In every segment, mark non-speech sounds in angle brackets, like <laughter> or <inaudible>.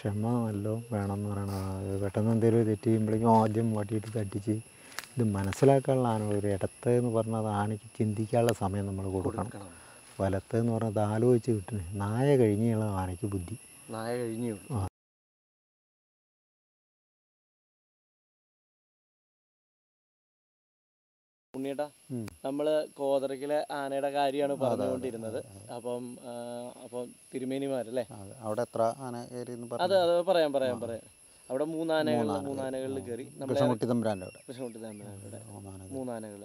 ക്ഷമ നല്ലോ വേണമെന്ന് പറയണത് പെട്ടെന്ന് എന്തെങ്കിലും തെറ്റ് ചെയ്യുമ്പോഴേക്കും ആദ്യം വാട്ടിയിട്ട് തട്ടിച്ച് ഇത് മനസ്സിലാക്കാനുള്ള ആന ഒരു ഇടത്ത് എന്ന് പറഞ്ഞാൽ അത് ആനയ്ക്ക് ചിന്തിക്കാനുള്ള സമയം നമ്മൾ കൊടുക്കണം. വലത്ത് എന്ന് പറഞ്ഞാൽ അത് ആലോചിച്ച് കിട്ടണേ. നായ കഴിഞ്ഞുള്ള ആനയ്ക്ക് ബുദ്ധി. നായ കഴിഞ്ഞേ ആ. ഉണ്ണിയേട്ടാ. നമ്മൾ കോതറക്കിലെ ആനയുടെ കാര്യമാണ് പറഞ്ഞുകൊണ്ടിരുന്നത്. അപ്പം അപ്പം തിരുമേനിമാരല്ലേ? അവിടെ എത്ര ആന കയറി അത് അത് പറയാം പറയാം പറയാം. അവിടെ മൂന്നാനകളിൽ മൂന്നാനകളിൽ കയറി. കൃഷ്ണകുട്ടി തമ്പുരാന്റെ അവിടെ. കൃഷ്ണൻകുട്ടി തമ്പുരാനുടെ മൂന്നാന മൂന്നാനകൾ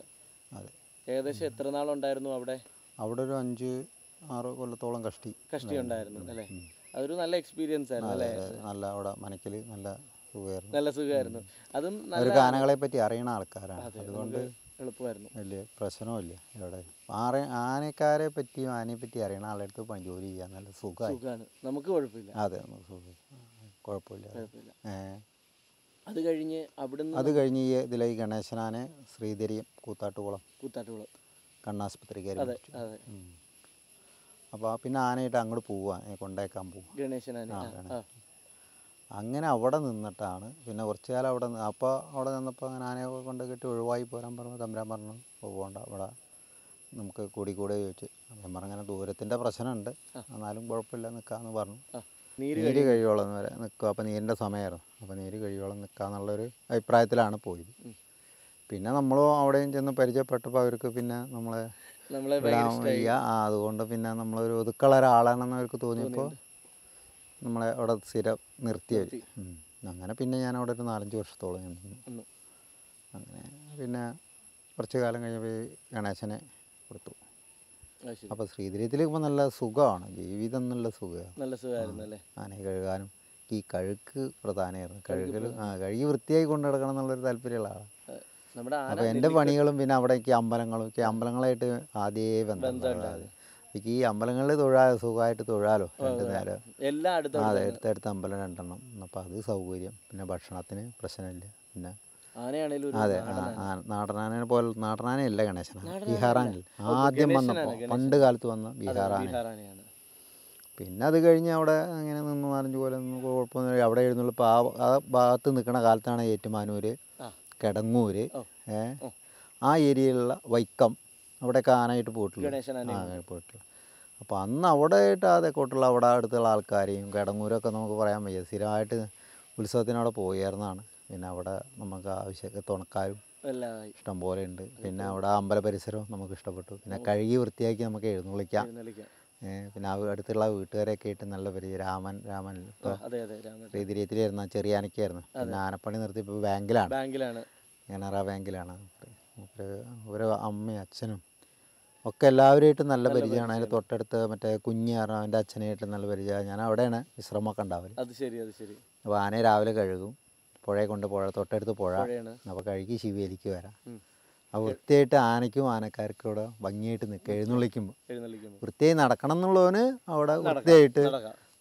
ഏകദേശം എത്ര നാളുണ്ടായിരുന്നു അവിടെ? അവിടെ ഒരു അഞ്ച് ആറ് കൊല്ലത്തോളം കഷ്ടി കഷ്ടി ഉണ്ടായിരുന്നു അല്ലേ? അതൊരു നല്ല എക്സ്പീരിയൻസ് ആയിരുന്നു അല്ലേ? നല്ല അവിടെ മനക്കിൽ നല്ല സുഖമായിരുന്നു. നല്ല സുഖമായിരുന്നു. അതും നല്ല ആനകളെ പറ്റി അറിയണ ആൾക്കാരാണ്. അതുകൊണ്ട് എളുപ്പമായിരുന്നു. വലിയ പ്രശ്നമില്ല ഇവിടെ ആറ് ആനക്കാരെ പറ്റിയും ആനയെ പറ്റി അറിയണ ആളുടെ അടുത്ത് പണി ജോലി ചെയ്യാൻ നല്ല സുഖമാണ് നമുക്ക് കുഴപ്പമില്ല. അതെ നമുക്ക് സുഖം കുഴപ്പമില്ല. അത് കഴിഞ്ഞ് അവിടുന്ന് അത് കഴിഞ്ഞ് ഈ ഇതിലെ ഈ ഗണേശനാനെ ശ്രീധരിയും കൂത്താട്ടുകുളം കൂത്താട്ടുകുളം. കണ്ണാസ്പത്രി അതെ അതെ. അപ്പോൾ പിന്നെ ആനയായിട്ട് അങ്ങോട്ട് പോവുക കൊണ്ടേക്കാൻ പോവുക ഗണേശനാനെ. ആ, ആ. അങ്ങനെ അവിടെ നിന്നിട്ടാണ്. പിന്നെ കുറച്ച് കാലം അവിടെ നിന്ന് അപ്പോൾ അവിടെ നിന്നപ്പോൾ അങ്ങനെ ആനയെ കൊണ്ട് കെട്ടി ഒഴിവായി പോരാൻ പറഞ്ഞു. തമ്പരാൻ പറഞ്ഞു പോകണ്ട അവിടെ നമുക്ക് കൂടി കൂടെ ചോദിച്ചു. ഞാൻ പറഞ്ഞു അങ്ങനെ ദൂരത്തിന്റെ പ്രശ്നമുണ്ട്. എന്നാലും കുഴപ്പമില്ല നിൽക്കാമെന്ന് പറഞ്ഞു. നീര് കഴിയോളം വരെ നിൽക്കുക അപ്പോൾ നീരിന്റെ സമയമായിരുന്നു. അപ്പോൾ നീര് കഴിയോളം നിൽക്കാന്നുള്ളൊരു അഭിപ്രായത്തിലാണ് പോയത്. പിന്നെ നമ്മൾ അവിടെയും ചെന്ന് പരിചയപ്പെട്ടപ്പോൾ അവർക്ക് പിന്നെ നമ്മളെ നമ്മളെ വിടാൻ വയ്യ. അതുകൊണ്ട് പിന്നെ നമ്മളൊരു ഒതുക്കള ഒരാളാണെന്ന് അവർക്ക് തോന്നിയപ്പോൾ നമ്മളെ അവിടെ സ്ഥിരം നിർത്തി. അവർ അങ്ങനെ പിന്നെ ഞാൻ അവിടെ ഒരു നാലഞ്ച് വർഷത്തോളം ഞാൻ നിന്നു. അങ്ങനെ പിന്നെ കുറച്ച് കാലം കഴിഞ്ഞപ്പോൾ ഗണേശനെ കൊടുത്തു. അപ്പോൾ ശ്രീധരീത്തിൽ ഇപ്പോൾ നല്ല സുഖമാണ്. ജീവിതം എന്നുള്ള സുഖമാണ്. നല്ല സുഖമായിരുന്നു അല്ലേ? ആനയെ കഴുകാനും ഈ കഴുക്ക് പ്രധാനമായിരുന്നു. കഴുകൽ ആ കഴുകി വൃത്തിയായി കൊണ്ടു നടക്കണം എന്നുള്ളൊരു താല്പര്യമുള്ള ആളാണ്. അപ്പോൾ എന്റെ പണികളും പിന്നെ അവിടേക്ക് അമ്പലങ്ങളും ഒക്കെ അമ്പലങ്ങളായിട്ട് ആദ്യമേ ബന്ധം എനിക്ക് ഈ അമ്പലങ്ങളിൽ തൊഴാ സുഖമായിട്ട് തൊഴാലോ രണ്ട് നേരം. എല്ലാം അടുത്ത ആ, അതെ അടുത്തടുത്ത് അമ്പലം രണ്ടെണ്ണം. അപ്പോൾ അത് സൗകര്യം. പിന്നെ ഭക്ഷണത്തിന് പ്രശ്നമില്ല. പിന്നെ അതെ നാടനാനെ. പോലെ നാടനാനെ പോലെ നാടനാനയല്ല ഗണേശനാണ് ബീഹാറാനില്ല ആദ്യം വന്നപ്പോൾ പണ്ട് കാലത്ത് വന്ന ബീഹാറാന പിന്നെ അത് കഴിഞ്ഞ് അവിടെ അങ്ങനെ നിന്ന് നാലഞ്ച് പോലെ നിന്ന് കുഴപ്പമൊന്നുമില്ല. അവിടെ എഴുന്നള്ളിപ്പോൾ ആ ആ ഭാഗത്ത് നിൽക്കുന്ന കാലത്താണ് ഏറ്റുമാനൂർ കിടങ്ങൂര് കിടങ്ങൂർ ആ ഏരിയയിലുള്ള വൈക്കം. അവിടെയൊക്കെ ആനയായിട്ട് പോയിട്ടുള്ളൂ. ഗണേശനാനെ ആ പോയിട്ടില്ല അപ്പോൾ അന്ന് അവിടെ ആയിട്ട് ആ തെക്കോട്ടുള്ള അവിടെ അടുത്തുള്ള ആൾക്കാരെയും കിടങ്ങൂരൊക്കെ നമുക്ക് പറയാൻ വയ്യ. സ്ഥിരമായിട്ട് ഉത്സവത്തിനവിടെ പോയായിരുന്നാണ്. പിന്നെ അവിടെ നമുക്ക് ആവശ്യമൊക്കെ തുണക്കാരും ഇഷ്ടം പോലെ ഉണ്ട്. പിന്നെ അവിടെ അമ്പല പരിസരവും നമുക്ക് ഇഷ്ടപ്പെട്ടു. പിന്നെ കഴുകി വൃത്തിയാക്കി നമുക്ക് എഴുന്നള്ളിക്കാം. പിന്നെ ആ അടുത്തുള്ള വീട്ടുകാരെയൊക്കെ ആയിട്ട് നല്ല പരി രാമൻ രാമൻ അതെ അതെ ശ്രീതിരിയത്തിലായിരുന്നു ചെറിയ ആനയ്ക്കായിരുന്നു. പിന്നെ ആനപ്പണി നിർത്തി ഇപ്പോൾ ബാങ്കിലാണ്. ബാങ്കിലാണ്. കനറ ബാങ്കിലാണ്. ഒരു അമ്മയും അച്ഛനും ഒക്കെ എല്ലാവരുമായിട്ടും നല്ല പരിചയമാണ്. അതിന്റെ തൊട്ടടുത്ത് മറ്റേ കുഞ്ഞാറും അവന്റെ അച്ഛനായിട്ട് നല്ല പരിചയമാണ്. ഞാൻ അവിടെയാണ് വിശ്രമമൊക്കെ ഉണ്ടാവൽ. അത് ശരി അത് ശരി. അപ്പോൾ ആനയെ രാവിലെ കഴുകും. പുഴയെ കൊണ്ട് പുഴ തൊട്ടടുത്ത് പുഴ. അപ്പോൾ കഴുകി ശിവേലിക്ക് വരാം. അപ്പോൾ വൃത്തിയായിട്ട് ആനയ്ക്കും ആനക്കാർക്കും ഇവിടെ ഭംഗിയായിട്ട് നിൽക്കുക എഴുന്നള്ളിക്കുമ്പോൾ വൃത്തിയായി നടക്കണം എന്നുള്ളവന് അവിടെ വൃത്തിയായിട്ട്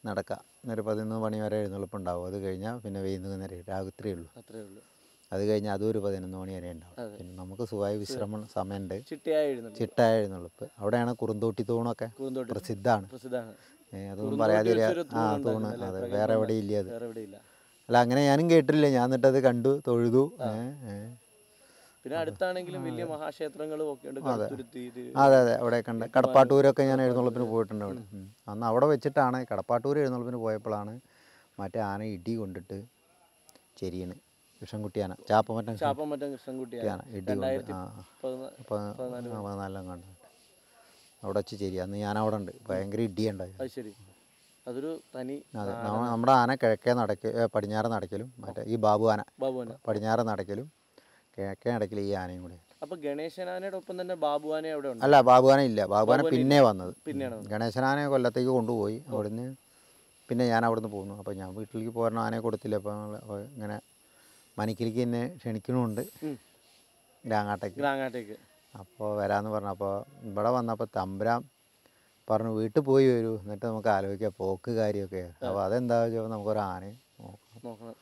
നടക്കാം. ഒരു പതിനൊന്ന് മണി വരെ എഴുന്നള്ളിപ്പുണ്ടാവും. അത് കഴിഞ്ഞാൽ പിന്നെ വൈകുന്നേരം രാത്രിയുള്ളൂ ഉള്ളൂ. അത്രേ ഉള്ളൂ. അത് കഴിഞ്ഞാൽ അതും ഒരു പതിനൊന്ന് മണി വരെ ഉണ്ടാവും. പിന്നെ നമുക്ക് സുഖമായി വിശ്രമം സമയമുണ്ട്. ചിട്ടായ എഴുന്നള്ളിപ്പ് അവിടെയാണ് കുറുന്തോട്ടി തൂണൊക്കെ പ്രസിദ്ധമാണ്. അതൊന്നും പറയാതെ ആ തൂണ്. അതെ വേറെ എവിടെ ഇല്ല അത്. അല്ല അങ്ങനെ ഞാനും കേട്ടില്ല ഞാൻ എന്നിട്ട് അത് കണ്ടു തൊഴുതു. പിന്നെ അടുത്താണെങ്കിലും വലിയ മഹാക്ഷേത്രങ്ങളും ഒക്കെ ഉണ്ട്. അതെ. അതെ അവിടെ കണ്ട് കടപ്പാട്ടൂരൊക്കെ ഞാൻ എഴുന്നള്ളിപ്പിന് പോയിട്ടുണ്ട് അവിടെ. അന്ന് അവിടെ വെച്ചിട്ടാണ് കടപ്പാട്ടൂർ എഴുന്നള്ളിപ്പിന് പോയപ്പോഴാണ് മറ്റേ ആന ഇടി കൊണ്ടിട്ട് ചെരിയണ്. കൃഷ്ണൻകുട്ടി ചാപ്പമറ്റം ചാപ്പമറ്റം ചാപ്പം മറ്റം കൃഷ്ണൻകുട്ടിയാണ്. ആന ഇടി കൊണ്ട് ആ പതിനാ- അപ്പോൾ പതിനാലെല്ലാം കണ്ടു. അവിടെ വെച്ച് ശരി അന്ന് ഞാൻ അവിടെ ഉണ്ട്. ഭയങ്കര ഇടിയുണ്ടായി അത് ശരി. അതൊരു തനി അതെ. നമ്മുടെ ആന കിഴക്കേ നടക്ക പടിഞ്ഞാറ് നടക്കലും മറ്റേ ഈ ബാബു ആന. ബാബുവാന പടിഞ്ഞാറ് നടക്കലും കിഴക്കേ നടക്കലും ഈ ആനയും കൂടി. അപ്പൊ ഗണേശനാനയുടെ ഒപ്പം തന്നെ ബാബുവാനെ അവിടെ ഉണ്ട്. അല്ല ബാബുവാന ഇല്ല. ബാബുവാന പിന്നെ വന്നത്. പിന്നെയാണ് ഗണേശനാനെ കൊല്ലത്തേക്ക് കൊണ്ടുപോയി. അവിടുന്ന് പിന്നെ ഞാൻ അവിടുന്ന് പോന്നു. അപ്പോൾ ഞാൻ വീട്ടിലേക്ക് പോരണ ആനയെ കൊടുത്തില്ല. അപ്പോൾ ഇങ്ങനെ മണിക്കിലേക്ക് എന്നെ ക്ഷണിക്കണമുണ്ട്. ഗ്രാങ്ങാട്ടേക്ക് രാങ്ങാട്ടേക്ക് ഗ്രാങ്ങാട്ടേക്ക് അപ്പോൾ വരാമെന്ന് പറഞ്ഞു അപ്പോൾ ഇവിടെ വന്നപ്പോൾ തമ്പുരാൻ പറഞ്ഞു വീട്ടിൽ പോയി വരൂ എന്നിട്ട് നമുക്ക് ആലോചിക്കാം പോക്ക് കാര്യമൊക്കെ അപ്പോൾ അതെന്താ വെച്ചാൽ നമുക്കൊരു ആനയും നോക്കണം.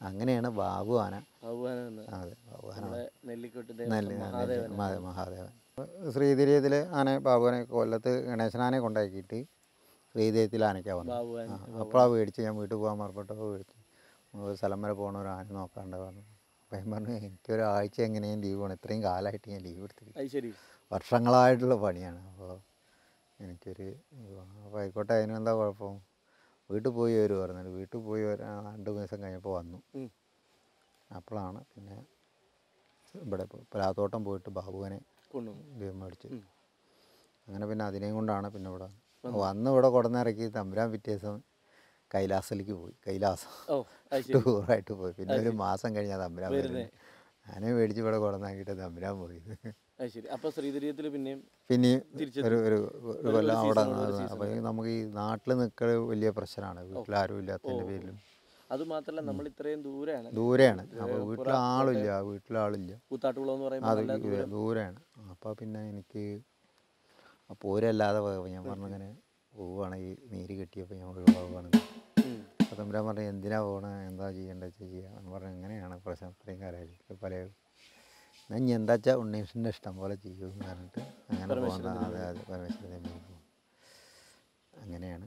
അങ്ങനെയാണ് ബാബു ആന. അതെ ബാബു ആന മഹാദേവൻ. ശ്രീതിരിയത്തിൽ ആന ബാബുവിനെ കൊല്ലത്ത് ഗണേശനാനെ കൊണ്ടാക്കിയിട്ട് ശ്രീദേയത്തിൽ ആനയ്ക്കാണ് വന്നത്. ആന അപ്പോഴാണ് മേടിച്ച് ഞാൻ വീട്ടിൽ പോകാൻ മറപ്പെട്ടപ്പോൾ മേടിച്ച് ഒരു സ്ഥലം വരെ പോകണ ഒരു ആന നോക്കാണ്ട് പറഞ്ഞു. അപ്പം ഞാൻ പറഞ്ഞു എനിക്കൊരാഴ്ച എങ്ങനെയും ലീവ് വേണം. ഇത്രയും കാലമായിട്ട് ഞാൻ ലീവ് ശരി. വർഷങ്ങളായിട്ടുള്ള പണിയാണ്. അപ്പോൾ എനിക്കൊരു അപ്പോൾ ആയിക്കോട്ടെ എന്താ കുഴപ്പം? വീട്ടിൽ പോയി വരും പറഞ്ഞിട്ട്. വീട്ടിൽ പോയി ഒരു രണ്ട് ദിവസം കഴിഞ്ഞപ്പോൾ വന്നു. അപ്പോഴാണ് പിന്നെ ഇവിടെ പലാത്തോട്ടം പോയിട്ട് ബാബുവിനെ മേടിച്ച്. അങ്ങനെ പിന്നെ അതിനെയും കൊണ്ടാണ് പിന്നെ ഇവിടെ വന്ന്. ഇവിടെ കൊടുന്നിറക്കി തമ്പുരാൻ പിറ്റേ ദിവസം കൈലാസത്തിലേക്ക് പോയി. കൈലാസം ടൂറായിട്ട് പോയി. പിന്നെ ഒരു മാസം കഴിഞ്ഞാൽ തമ്പുരാൻ വരുന്നത് മേടിച്ച് ഇവിടെ കൊടുന്നാക്കിയിട്ട് തമ്പുരാൻ പോയി. പിന്നെയും പിന്നെ ഒരു ഒരു കൊല്ലം അവിടെ അപ്പോൾ നമുക്ക് ഈ നാട്ടിൽ നിൽക്കൽ വലിയ പ്രശ്നമാണ്. വീട്ടിലാരും ഇല്ലാത്തതിന്റെ പേരിലും. അത് മാത്രമല്ല നമ്മൾ ഇത്രയും ദൂരെയാണ്. ദൂരെയാണ്. അപ്പോൾ വീട്ടിൽ ആളില്ല. വീട്ടിലാളില്ല കൂത്താട്ടുകുളം എന്ന് പറയുമ്പോൾ ദൂരെയാണ്. അപ്പോൾ പിന്നെ എനിക്ക് പോരല്ലാതെ ഞാൻ പറഞ്ഞങ്ങനെ പോവുകയാണെങ്കിൽ നീര് കെട്ടിയപ്പോൾ ഞാൻ ഒഴിവാക്കുകയാണെങ്കിൽ. അപ്പോൾ തമ്പുരാൻ പറഞ്ഞു എന്തിനാ പോകണേ എന്താ ചെയ്യേണ്ടത് ചെയ്യുക എന്ന് പറഞ്ഞു എങ്ങനെയാണ് പ്രശ്നം? ഇത്രയും കാലമായിട്ട് പല ഞാൻ എന്താ വെച്ചാൽ ഉണ്ണീഷിന്റെ ഇഷ്ടം പോലെ ചെയ്യുമെന്ന് പറഞ്ഞിട്ട് അങ്ങനെ പോകുന്ന അതെ അതെ. പരമേശ്വരൻ അങ്ങനെയാണ്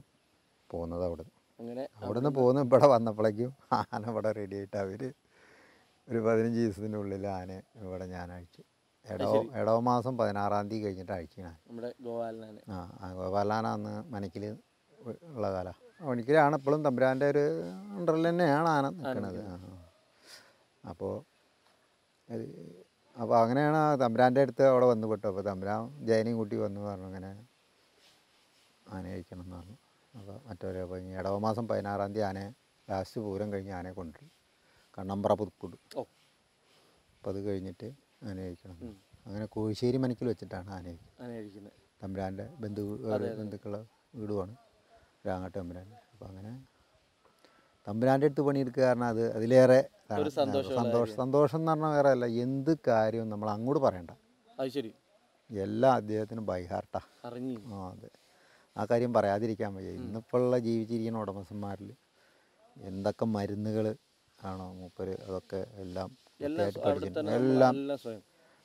പോകുന്നത് അവിടെ അങ്ങനെ അവിടെ നിന്ന് പോകുന്ന ഇവിടെ വന്നപ്പോഴേക്കും ആന ഇവിടെ റെഡി ആയിട്ട് അവർ ഒരു പതിനഞ്ച് ദിവസത്തിനുള്ളിൽ ആന ഇവിടെ ഞാൻ അഴിച്ചു. എടോ എടോ മാസം പതിനാറാം തീയതി കഴിഞ്ഞിട്ട് ഞാൻ. നമ്മുടെ ഗോപാലനാണ്. ആ ആ ഗോപാലാന അന്ന് മനക്കിൽ ഉള്ള കാലം. മണിക്കിലാണ് ഇപ്പോഴും തമ്പുരാന്റെ ഒരു അണ്ടറിൽ തന്നെയാണ് ആന നിൽക്കുന്നത്. അപ്പോൾ അപ്പോൾ അങ്ങനെയാണ് തമ്പുരാന്റെ അടുത്ത് അവിടെ വന്നു പെട്ടു. അപ്പോൾ തമ്പുരാൻ ജയനെയും കൂട്ടി വന്നു പറഞ്ഞു അങ്ങനെ ആന കഴിക്കണം എന്ന് പറഞ്ഞു. അപ്പോൾ മറ്റൊരു അപ്പോൾ ഇനി ഇടവ മാസം പതിനാറാം തീയതി ആനയെ ലാസ്റ്റ് പൂരം കഴിഞ്ഞ് ആനയെ കൊണ്ടുവരും. കണ്ണമ്പ്ര പുതുക്കുടു. ഓ. അപ്പോൾ അത് കഴിഞ്ഞിട്ട് ആന കഴിക്കണം അങ്ങനെ കോഴിശ്ശേരി മനക്കിൽ വെച്ചിട്ടാണ് ആന അങ്ങനെ കഴിക്കുന്നത് തമ്പുരാന്റെ ബന്ധു ബന്ധുക്കളുടെ വീടുമാണ്. രാങ്ങാട്ട് തമ്പുരാൻ. അപ്പോൾ അങ്ങനെ തമ്പുരാന്റെ അടുത്ത് പണിയെടുക്കുക കാരണം അത് അതിലേറെ. സന്തോഷം സന്തോഷം എന്ന് പറഞ്ഞാൽ വേറെ അല്ല എന്ത് കാര്യവും നമ്മൾ അങ്ങോട്ട് പറയണ്ട. അത് ശരി. എല്ലാം അദ്ദേഹത്തിനും ബൈഹാർട്ടാ ആ. അതെ. ആ കാര്യം പറയാതിരിക്കാൻ വയ്യ. ഇന്നിപ്പോഴുള്ള ജീവിച്ചിരിക്കുന്ന ഉടമസ്ഥന്മാരിൽ എന്തൊക്കെ മരുന്നുകൾ ആണോ മൂപ്പര് അതൊക്കെ എല്ലാം എല്ലാം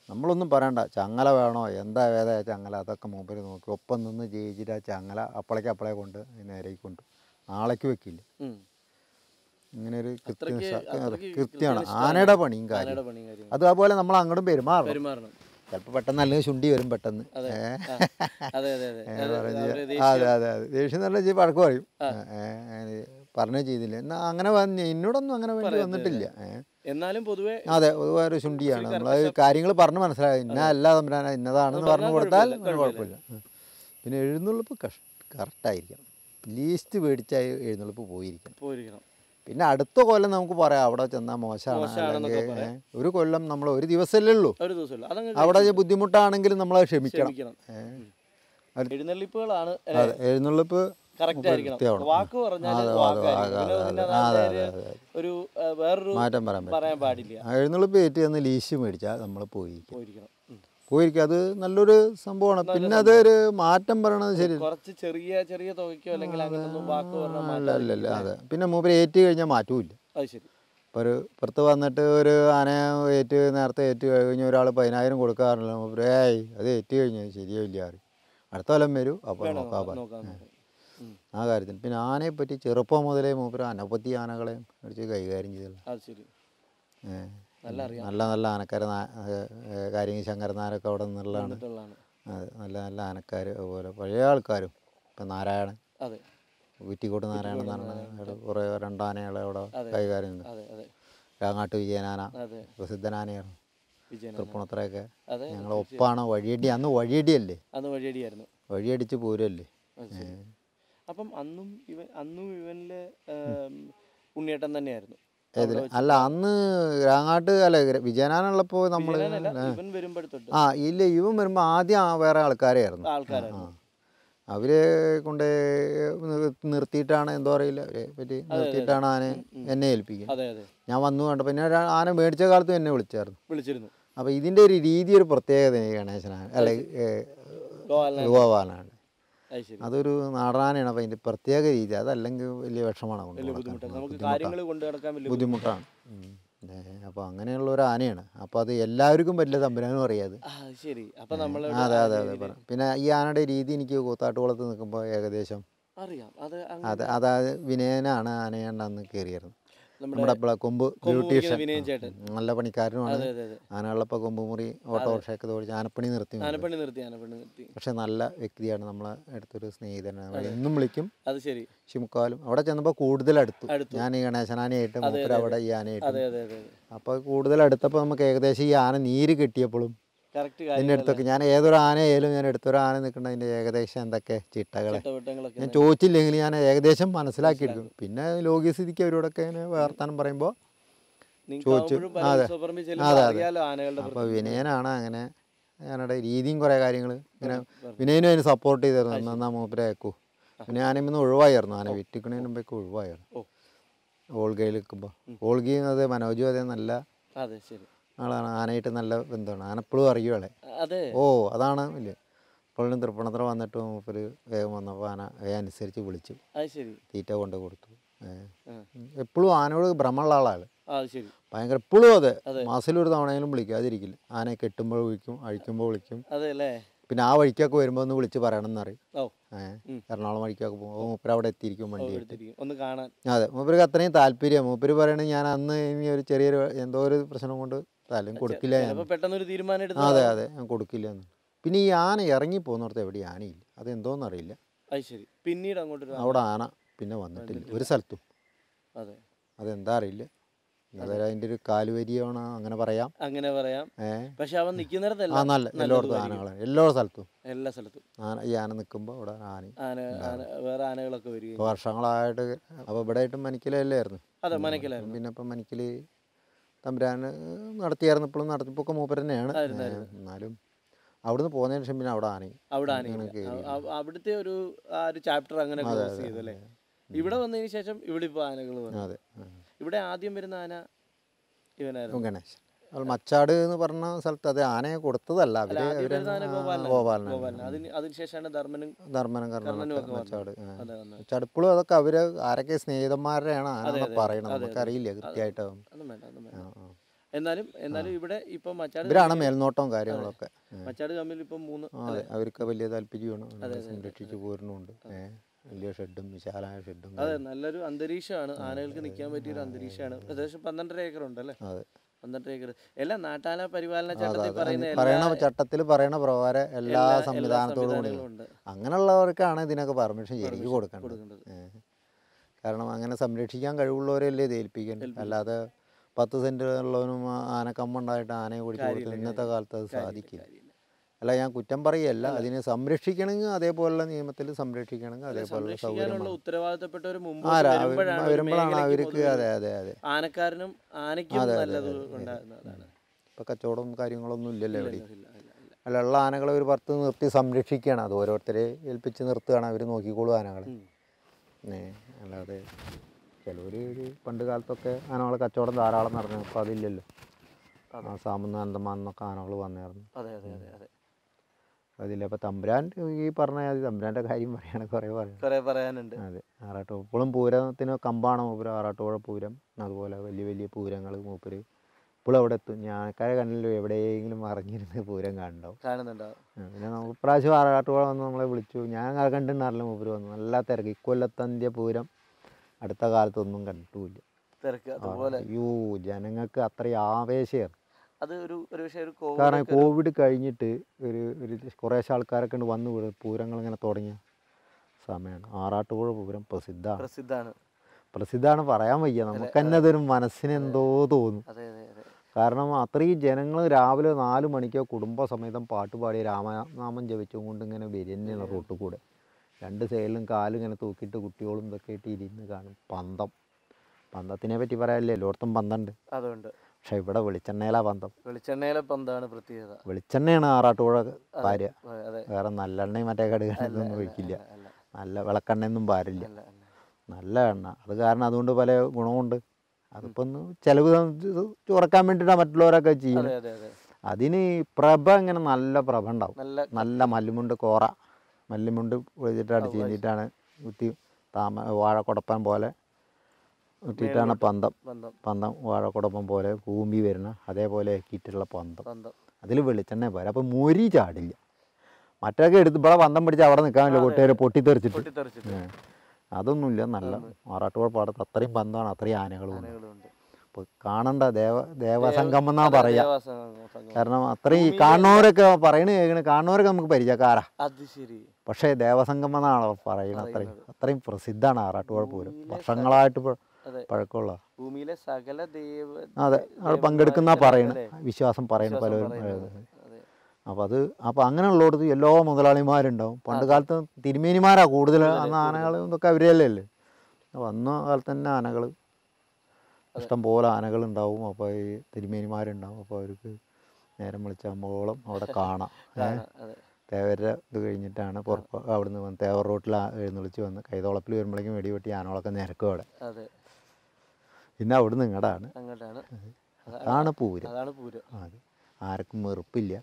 നമ്മളൊന്നും പറയണ്ട. ചങ്ങല വേണോ? എന്താ വേദ? ചങ്ങല. അതൊക്കെ മൂപ്പര് നോക്കി. ഒപ്പം നിന്ന് ജയിച്ചിട്ട് ആ ചങ്ങല അപ്പളേക്ക് അപ്പളേ കൊണ്ട് നേരേക്ക് കൊണ്ട്. നാളേക്ക് വെക്കില്ല. ഇങ്ങനൊരു ഇങ്ങനെ ഒരു കൃത്യമാണ് ആനയുടെ പണിയും കാര്യം അത് അതുപോലെ നമ്മൾ അങ്ങോട്ടും പെരുമാറണം. ചിലപ്പോൾ പെട്ടെന്ന് അല്ലെങ്കിൽ ചുണ്ടി വരും പെട്ടെന്ന്. അതെ. അതെ അതെ ദേഷ്യം. നല്ല ചെയ്ത് വഴക്ക് പറയും പറഞ്ഞു ചെയ്തില്ല. എന്നാ അങ്ങനെ വന്ന് എന്നോടൊന്നും അങ്ങനെ വേണ്ടി വന്നിട്ടില്ല. ഏ. എന്നാലും പൊതുവെ അതെ പൊതുവെ ഒരു ശുണ്ടിയാണ്. നമ്മൾ കാര്യങ്ങൾ പറഞ്ഞ് മനസ്സിലായി. ഇന്ന അല്ല തമ്പുരാന ഇന്നതാണെന്ന് പറഞ്ഞു കൊടുത്താൽ കുഴപ്പമില്ല പിന്നെ എഴുന്നള്ളിപ്പ് കഷ് കറക്റ്റായിരിക്കണം ലീസ്റ്റ് പേടിച്ചായി എഴുന്നള്ളിപ്പ് പോയിരിക്കണം. പോയിരിക്കണം. പിന്നെ അടുത്ത കൊല്ലം നമുക്ക് പറയാം അവിടെ ചെന്നാൽ മോശമാണ്. അല്ലെങ്കിൽ ഒരു കൊല്ലം നമ്മൾ ഒരു ദിവസമല്ലേ ഉള്ളൂ. അവിടെ ബുദ്ധിമുട്ടാണെങ്കിലും നമ്മൾ ക്ഷമിക്കണം. എഴുന്നള്ളിപ്പുകളാണ് അതെ എഴുന്നള്ളിപ്പ് കറക്റ്റ് ആയിരിക്കണം. വാക്ക് പറഞ്ഞാൽ ഒരു- വേറൊരു മാറ്റം പറയാൻ പാടില്ല. എഴുന്നള്ളിപ്പ് ഏറ്റ് ചെന്ന് ലീസ്റ്റ് മേടിച്ചാൽ നമ്മൾ പോയിരിക്കും. പോയിരിക്കണം. പോയിരിക്കും. അത് നല്ലൊരു സംഭവമാണ്. പിന്നെ അത് ഒരു മാറ്റം പറയണത് ശരി. കുറച്ച് ചെറിയ ചെറിയ തുകയ്ക്കോ അല്ലെങ്കിൽ അല്ല അല്ല അല്ല അതെ. പിന്നെ മൂപ്പര് ഏറ്റ് കഴിഞ്ഞാൽ മാറ്റൂല്ല അത് ശരി. ഇപ്പോൾ ഒരു പുറത്ത് വന്നിട്ട് ഒരു ആന ഏറ്റ് നേരത്തെ ഏറ്റ് കഴിഞ്ഞ് ഒരാൾ പതിനായിരം കൊടുക്കാറില്ല. മൂപ്പര് ഏയ് അത് ഏറ്റ് കഴിഞ്ഞാൽ ശരിയാവില്ല അടുത്ത കൊല്ലം വരൂ. അപ്പോൾ നോക്കാം പറയും നോക്കാം നോക്കാം ഉം. ആ കാര്യത്തിന്. പിന്നെ ആനയെ പറ്റി ചെറുപ്പം മുതലേ മൂപ്പര് അനവധി ആനകളെ അടിച്ച് കൈകാര്യം ചെയ്തല്ലോ നല്ല നല്ല ആനക്കാർ കാര്യങ്ങൾ ശങ്കരനാരൊക്കെ അവിടെ നിന്നുള്ളതാണ്. അതെ നല്ല നല്ല ആനക്കാർ അതുപോലെ പഴയ ആൾക്കാരും. ഇപ്പം നാരായണൻ ഊറ്റിക്കോട്ട് നാരായണൻ എന്ന് കുറെ രണ്ടാനകളെ അവിടെ കൈകാര്യം ചെയ്തു രാങ്ങാട്ട് വിജയനാന പ്രസിദ്ധനാനയാണ്. തൃപ്പുണത്രയൊക്കെ ഞങ്ങൾ ഒപ്പാണ് വഴിയടി. അന്ന് വഴിയടിയല്ലേ? വഴിയടിച്ച് പോരല്ലേ. അപ്പം അന്നും ഇവൻ അന്നും ഇവനിൽ ഉണ്ണിയേട്ടൻ തന്നെയായിരുന്നു. അല്ല അന്ന് രാങ്ങാട്ട് അല്ല വിജയനാനുള്ളപ്പോൾ നമ്മൾ ആ ഇല്ല ഇവൻ വരുമ്പോൾ ആദ്യം വേറെ ആൾക്കാരായിരുന്നു. അവരെ കൊണ്ട് നിർത്തിയിട്ടാണ് എന്തോ അറിയില്ല അവരെ പറ്റി നിർത്തിയിട്ടാണ് ആന എന്നെ ഏൽപ്പിക്കുന്നത് ഞാൻ വന്നു കണ്ടു പിന്നെ ആന മേടിച്ച കാലത്തും എന്നെ വിളിച്ചായിരുന്നു. വിളിച്ചിരുന്നു. അപ്പോൾ ഇതിന്റെ ഒരു രീതി ഒരു പ്രത്യേകത ഗണേശനാണ് അല്ലെ ഗോപാലനെ ഗോപാലനാണ്. അതൊരു നാടാനാണ്. അപ്പോൾ അതിന്റെ പ്രത്യേക രീതി. അതല്ലെങ്കിൽ വലിയ വിഷമാണ് ബുദ്ധിമുട്ടാണ്. അപ്പൊ ബുദ്ധിമുട്ടാണ്. അപ്പോൾ അങ്ങനെയുള്ള ഒരു ആനയാണ്. അപ്പോൾ അത് എല്ലാവർക്കും പറ്റില്ല തമ്പുരാനും അറിയാത്. അത് അപ്പൊ അതെ അതെ പിന്നെ ഈ ആനയുടെ രീതി എനിക്ക് കൂത്താട്ടുകുളത്ത് നിൽക്കുമ്പോൾ ഏകദേശം അറിയാം. അത് അതായത് വിനയനാണ് ആനയാണ്ട് അന്ന് കയറിയത് നമ്മുടെ കൊമ്പ് ബ്യൂട്ടീഷ്യൻ. നല്ല പണിക്കാരനുമാണ്. ആനകളപ്പ അതെ അതെ. ആനകളിപ്പോൾ കൊമ്പ് മുറി ഓട്ടോറിക്ഷയൊക്കെ തോടിച്ച് ആനപ്പണി നിർത്തി. ആനപ്പണി നിർത്തി ആനപ്പണി നിർത്തി. പക്ഷെ നല്ല വ്യക്തിയാണ് നമ്മളെ അടുത്തൊരു സ്നേഹിതനാണ്. എന്നും വിളിക്കും. അത് ശരി. ശിമുക്കാലും അവിടെ ചെന്നപ്പോൾ കൂടുതൽ അടുത്തു. ഞാൻ ഈ ഗണേശനാനയായിട്ട് മൂപ്പര് അവിടെ ഈ ആനയായിട്ട്. അപ്പോൾ കൂടുതൽ അടുത്തപ്പോൾ നമുക്ക് ഏകദേശം ഈ ആന നീര് കിട്ടിയപ്പോഴും കാര്യം അടുത്തൊക്കെ ഞാൻ ഏതൊരു ആനയായാലും ഞാൻ എടുത്തൊരു ആന നിൽക്കുന്നതിന്റെ ഏകദേശം എന്തൊക്കെ ചിട്ടകളെ. ഞാൻ ചോദിച്ചില്ലെങ്കിൽ ഞാൻ ഏകദേശം മനസ്സിലാക്കിയെടുക്കും. പിന്നെ ലോകസ്ഥിതിക്ക് അവരോടൊക്കെ വർത്താനം പറയുമ്പോൾ ചോദിച്ചു. അതെ. അതെ, അതെ. അപ്പോൾ വിനയനാണ് അങ്ങനെ ഞാനവിടെ രീതിയും കുറേ കാര്യങ്ങൾ ഇങ്ങനെ വിനയനും അതിന് സപ്പോർട്ട് ചെയ്തായിരുന്നു. എന്നാ മൂപ്പരെ അയക്കൂ. പിന്നെ ഇന്ന് ഒഴിവായിരുന്നു. ആന വിറ്റിക്കണതിന് മുമ്പേക്ക് ഒഴിവായിരുന്നു. ഓൾഗയിൽ നിൽക്കുമ്പോൾ ഓൾഗിയും അതെ മനോജും അതെ നല്ല അതെ ശരി. ആളാണ്. ആനയായിട്ട് നല്ല ബന്ധമാണ്. ആനപ്പോഴും അറിയുവാളെ അതെ. ഓ അതാണ് വലിയ. അപ്പോഴും തൃപ്പണത്ര വന്നിട്ട് മൂപ്പര് വേഗം വന്നപ്പോൾ ആന വേഗം അനുസരിച്ച് വിളിച്ചു. തീറ്റ കൊണ്ട് കൊടുത്തു. എപ്പോഴും ആനയോട് ഭ്രമമുള്ള ആളാണ്. ഭയങ്കര എപ്പോഴും അതെ. മാസത്തിലൊരു തവണയെങ്കിലും വിളിക്കാതിരിക്കില്ല. ആനയെ കെട്ടുമ്പോൾ വിളിക്കും അഴിക്കുമ്പോൾ വിളിക്കും. പിന്നെ ആ വഴിക്കൊക്കെ വരുമ്പോൾ ഒന്ന് വിളിച്ച് പറയണം എന്നറിയും ഏഹ് എറണാകുളം വഴിക്കൊക്കെ പോകുമ്പോൾ മൂപ്പര് അവിടെ എത്തിയിരിക്കും വണ്ടി ഒന്ന് കാണാൻ. അതെ. മൂപ്പർക്ക് അത്രയും താല്പര്യം മൂപ്പര് പറയണത് ഞാൻ അന്ന് ഇനി ഒരു ചെറിയൊരു എന്തോ ഒരു പ്രശ്നം കൊണ്ട് താല്പര്യം കൊടുക്കില്ല ഞാൻ അതെ അതെ ഞാൻ കൊടുക്കില്ല എന്ന്. പിന്നെ ഈ ആന ഇറങ്ങി പോകുന്നിടത്ത് എവിടെ ആനയില്ല? അതെന്തോന്ന് അറിയില്ല. പിന്നീട് അങ്ങോട്ട് അവിടെ ആന പിന്നെ വന്നിട്ടില്ല. ഒരു സ്ഥലത്തും. അതെ. അതെന്താ അറിയില്ല. അതായത് അതിന്റെ ഒരു കാലുവരിയാണോ അങ്ങനെ പറയാം. അങ്ങനെ പറയാം. പക്ഷെ അവൻ നിൽക്കുന്നിടത്തല്ല നല്ല എല്ലായിടത്തും ആനകളാണ് എല്ലാ സ്ഥലത്തും. എല്ലാ സ്ഥലത്തും. ആന ഈ ആന നിൽക്കുമ്പോൾ അവിടെ ആന വേറെ ആനകളൊക്കെ വരിക വർഷങ്ങളായിട്ട് അപ്പോൾ ഇവിടെ ആയിട്ട് മനിക്കലല്ലായിരുന്നു. അതെ മനക്കിലായിരുന്നു. പിന്നെ ഇപ്പം മനക്കിൽ തമ്പുരാൻ നടത്തിയായിരുന്നു. ഇപ്പോഴും നടത്തിപ്പോൾ ഒക്കെ മൂപ്പർ തന്നെയാണ് എന്നാലും അവിടുന്ന് പോകുന്നതിന് ശേഷം പിന്നെ അവിടെ ആനയും അവിടെ അവിടുത്തെ ഒരു ആ ഒരു ചാപ്റ്റർ അങ്ങനെ ക്ലോസ് ചെയ്തു അല്ലേ? ഇവിടെ വന്നതിന് ശേഷം ഇവിടെ ഇപ്പോൾ ആനകൾ വന്നു. ഇവിടെ ആദ്യം വരുന്ന ആന ഇവനായിരുന്നു. ഗണേശൻ. മച്ചാട് എന്ന് പറഞ്ഞ സ്ഥലത്ത് അത് ആനയെ കൊടുത്തതല്ല. അവർ അതിനുശേഷമാണ് ധർമ്മനും ധർമ്മനം കർണനും. മച്ചാട്. മച്ചാട് ഇപ്പോഴും അതൊക്കെ അവർ ആരൊക്കെ സ്നേഹിതന്മാരുടെയാണ് ആന പറയണത്? നമുക്കറിയില്ല കൃത്യമായിട്ട്. എന്നാലും എന്നാലും ഇവിടെ ഇപ്പൊ മച്ചാട് ഇവരാണ് മേൽനോട്ടവും കാര്യങ്ങളൊക്കെ. മച്ചാട് തമ്മിൽ ഇപ്പൊ മൂന്ന് അതെ. അവർക്ക് വലിയ താല്പര്യമാണ്. സംരക്ഷിച്ചു പോരുന്നുണ്ട് വലിയ ഷെഡും വിശാലമായ ഷെഡും അതെ നല്ലൊരു അന്തരീക്ഷമാണ്. ആനകൾക്ക് നിൽക്കാൻ പറ്റിയ ഒരു അന്തരീക്ഷമാണ്. ഏകദേശം പന്ത്രണ്ടര ഏക്കർ ഉണ്ടല്ലേ അതെ. എല്ലാ എല്ലാം പരിപാലന ചട്ടത്തിൽ പറയുന്ന ചട്ടത്തിൽ പറയണ പ്രകാരം എല്ലാ സംവിധാനത്തോടും കൂടി അങ്ങനെയുള്ളവർക്കാണ് ഇതിനൊക്കെ പെർമിഷൻ ശരിക്കും കൊടുക്കേണ്ടത്. കാരണം അങ്ങനെ സംരക്ഷിക്കാൻ കഴിവുള്ളവരല്ലേ ഇത് ഏൽപ്പിക്കാൻ അല്ലാതെ പത്ത് സെന്റ് ഉള്ളവനും ആനക്കമ്പുണ്ടായിട്ട് ആനയെ കുടിച്ചു കൊടുത്ത് ഇന്നത്തെ കാലത്ത് അത് സാധിക്കില്ല. അല്ല ഞാൻ കുറ്റം പറയല്ല. അതിനെ സംരക്ഷിക്കണമെങ്കിൽ അതേപോലുള്ള നിയമത്തിൽ സംരക്ഷിക്കണമെങ്കിൽ അതേപോലുള്ള സൗകര്യം സംരക്ഷിക്കാനുള്ള ഉത്തരവാദിത്തപ്പെട്ടവർ മുമ്പ് വരുമ്പോഴാണ് അവർക്ക് അതെ അതെ അതെ. ആനക്കാരനും ആനയ്ക്കും നല്ലത് ഉണ്ടാകുന്നതാണ് കച്ചവടം കാര്യങ്ങളൊന്നും ഇല്ലല്ലോ ഇല്ല. അല്ല ഉള്ള ആനകളെ ഒരു പുറത്ത് നിർത്തി സംരക്ഷിക്കുകയാണ് അത് ഓരോരുത്തരെ ഏൽപ്പിച്ച് നിർത്തുകയാണ് അവർ നോക്കിക്കോളും ആനകളെ. അല്ലാതെ ചിലവർ ഒരു പണ്ട് കാലത്തൊക്കെ ആനകളെ കച്ചവടം ധാരാളം നടന്നു. അപ്പോൾ അതില്ലല്ലോ. ആ സാമന്ന് അന്തമാൻ എന്നൊക്കെ ആനകൾ വന്നായിരുന്നു അതെ അതെ അതെ അതെ. അതില്ല. അപ്പോൾ തമ്പുരാൻ ഈ പറഞ്ഞ അത് തമ്പുരാന്റെ കാര്യം പറയുകയാണെങ്കിൽ കുറേ പറയാം കുറെ പറയാനുണ്ട്. അതെ. ആറാട്ട് ഇപ്പോഴും പൂരത്തിന് കമ്പാണ് മൂപ്പര്? ആറാട്ടുപുഴ പൂരം. അതുപോലെ വലിയ വലിയ പൂരങ്ങൾ മൂപ്പര്. ഇപ്പോഴും അവിടെ എത്തും. ഞാനക്കാരെ കണ്ടല്ലോ എവിടെയെങ്കിലും മറിഞ്ഞിരുന്ന് പൂരം കാണണ്ടോ കാണുന്നുണ്ടാവും. പിന്നെ നമുക്ക് ഇപ്രാവശ്യം ആറാട്ടുപുഴ വന്ന് നമ്മളെ വിളിച്ചു. ഞാൻ കണ്ടിട്ടുണ്ടാറില്ല മൂപ്പര് വന്നു. നല്ല തിരക്ക്. ഇക്കൊല്ലത്തന്ത്യ പൂരം അടുത്ത കാലത്തൊന്നും കണ്ടിട്ടുമില്ല. തിരക്ക്. അതുപോലെ. അയ്യോ ജനങ്ങൾക്ക് അത്രയും ആവേശമാണ് അത് ഒരു ഒരു പക്ഷേ ഒരു കോവിഡ് കാരണം കോവിഡ് കഴിഞ്ഞിട്ട് ഒരു ഒരു കുറേശ്ശെ ആൾക്കാരൊക്കെ ഉണ്ട് വന്നു പൂരങ്ങൾ ഇങ്ങനെ തുടങ്ങിയ സമയമാണ് ആറാട്ടുപുഴ പൂരം പ്രസിദ്ധമാണ് പ്രസിദ്ധാണ്. പ്രസിദ്ധമാണ് പറയാൻ വയ്യ. നമുക്ക് തന്നെ അതൊരു മനസ്സിന് എന്തോ തോന്നും. കാരണം അത്രയും ജനങ്ങൾ രാവിലെ നാല് മണിക്കോ കുടുംബസമേതം പാട്ടുപാടി രാമനാമം ജപിച്ചും കൊണ്ട് ഇങ്ങനെ വരുന്നതാണ് റോട്ടിൽ കൂടെ. രണ്ട് സൈഡിലും കാലും ഇങ്ങനെ തൂക്കിയിട്ട് കുട്ടികളും ഇതൊക്കെ ആയിട്ട് ഇരുന്ന് കാണും. പന്തം. പന്തത്തിനെ പറ്റി പറയാനില്ലേ? എല്ലായിടത്തും പന്തമുണ്ട് അതുകൊണ്ട് പക്ഷെ ഇവിടെ വെളിച്ചെണ്ണയിലാ പന്തം. വെളിച്ചെണ്ണയിലെ പന്താണ് പ്രത്യേകത. വെളിച്ചെണ്ണയാണ് ആറാട്ടുപുഴ ഭാര്യ വേറെ നല്ലെണ്ണയും മറ്റേ കടുകെണ്ണയൊന്നും ഒഴിക്കില്ല. നല്ല വിളക്കെണ്ണയൊന്നും പാരില്ല. നല്ല എണ്ണ. അത് കാരണം അതുകൊണ്ട് പല ഗുണമുണ്ട് അതിപ്പോൾ ഒന്ന് ചിലവ് കുറയ്ക്കാൻ വേണ്ടിയിട്ടാണ് മറ്റുള്ളവരൊക്കെ ചെയ്യുന്നത്. അതെ അതിന് പ്രഭ ഇങ്ങനെ നല്ല പ്രഭ ഉണ്ടാവും. നല്ല മല്ലുമുണ്ട് കോറ. മല്ലുമുണ്ട് ഒഴിച്ചിട്ടാണ് ചെയ്തിട്ടാണ് കുത്തി താമ വാഴ വാഴക്കുടപ്പൻ പോലെ കുത്തിയിട്ടാണ് പന്തം. പന്തം. വാഴക്കുടപ്പം പോലെ കൂമ്പി വരുന്ന അതേപോലെ ആക്കിയിട്ടുള്ള പന്തം. അതിൽ വെളിച്ചെണ്ണ പോരാ അപ്പോൾ മൊരി ചാടില്ല. മറ്റൊക്കെ എടുത്ത് ഇവിടെ പന്തം പിടിച്ച് അവിടെ നിൽക്കാമല്ലോ കൊട്ടുകാരെ പൊട്ടിത്തെറിച്ചിട്ട്. അതൊന്നുമില്ല. നല്ല ആറാട്ടുപുഴ പാടത്ത് അത്രയും പന്തമാണ് അത്രയും ആനകളും ഉണ്ട്. അപ്പോൾ കാണണ്ട ദേവ ദേവസംഗമം എന്നാ പറയാ. കാരണം അത്രയും ഈ കാണുന്നവരൊക്കെ പറയണ കേൾക്കണ കാണുന്നവരൊക്കെ നമുക്ക് പരിചയക്കാരാ. പക്ഷേ ദേവസംഗമം എന്നാണ് പറയുന്നത് അത്രയും അത്രയും പ്രസിദ്ധമാണ് ആറാട്ടുപുഴ പൂരം. വർഷങ്ങളായിട്ട് അതെ. പഴക്കമുള്ള ഭൂമിയിലെ സകല ദേവ അതെ. അവിടെ പങ്കെടുക്കുന്ന പറയണ. വിശ്വാസം പറയണ പലരും. അതെ അപ്പോൾ അത്. അപ്പോൾ അങ്ങനെയുള്ളടത്ത് എല്ലാ മുതലാളിമാരുണ്ടാവും. പണ്ട് കാലത്ത് തിരുമേനിമാരാ കൂടുതൽ അന്ന് ആനകൾ ഇതൊക്കെ അവരെയല്ലേ അല്ലേ അന്ന് കാലത്ത് തന്നെ ആനകൾ ഇഷ്ടം പോലെ ആനകളുണ്ടാവും. അപ്പോൾ ഈ തിരുമേനിമാരുണ്ടാവും. അപ്പോൾ അവർക്ക് നേരം വിളിച്ചാകുമ്പോളം അവിടെ കാണാം. <laughs> തേവരുടെ ഇത് കഴിഞ്ഞിട്ടാണ് പുറപ്പ് അവിടുന്ന് വന്ന് തേവർ റോട്ടിൽ എഴുന്നള്ളിച്ച് വന്ന് കൈതോളപ്പിൽ വരുമ്പോഴേക്കും വെടിവെട്ടി ആനകളൊക്കെ നിരക്കും അവിടെ. പിന്നെ അവിടുന്ന് ഇങ്ങടാണ്. അങ്ങോട്ടാണ് അതാണ് പൂരം. അതാണ് പൂരം. അത് ആർക്കും വെറുപ്പില്ല.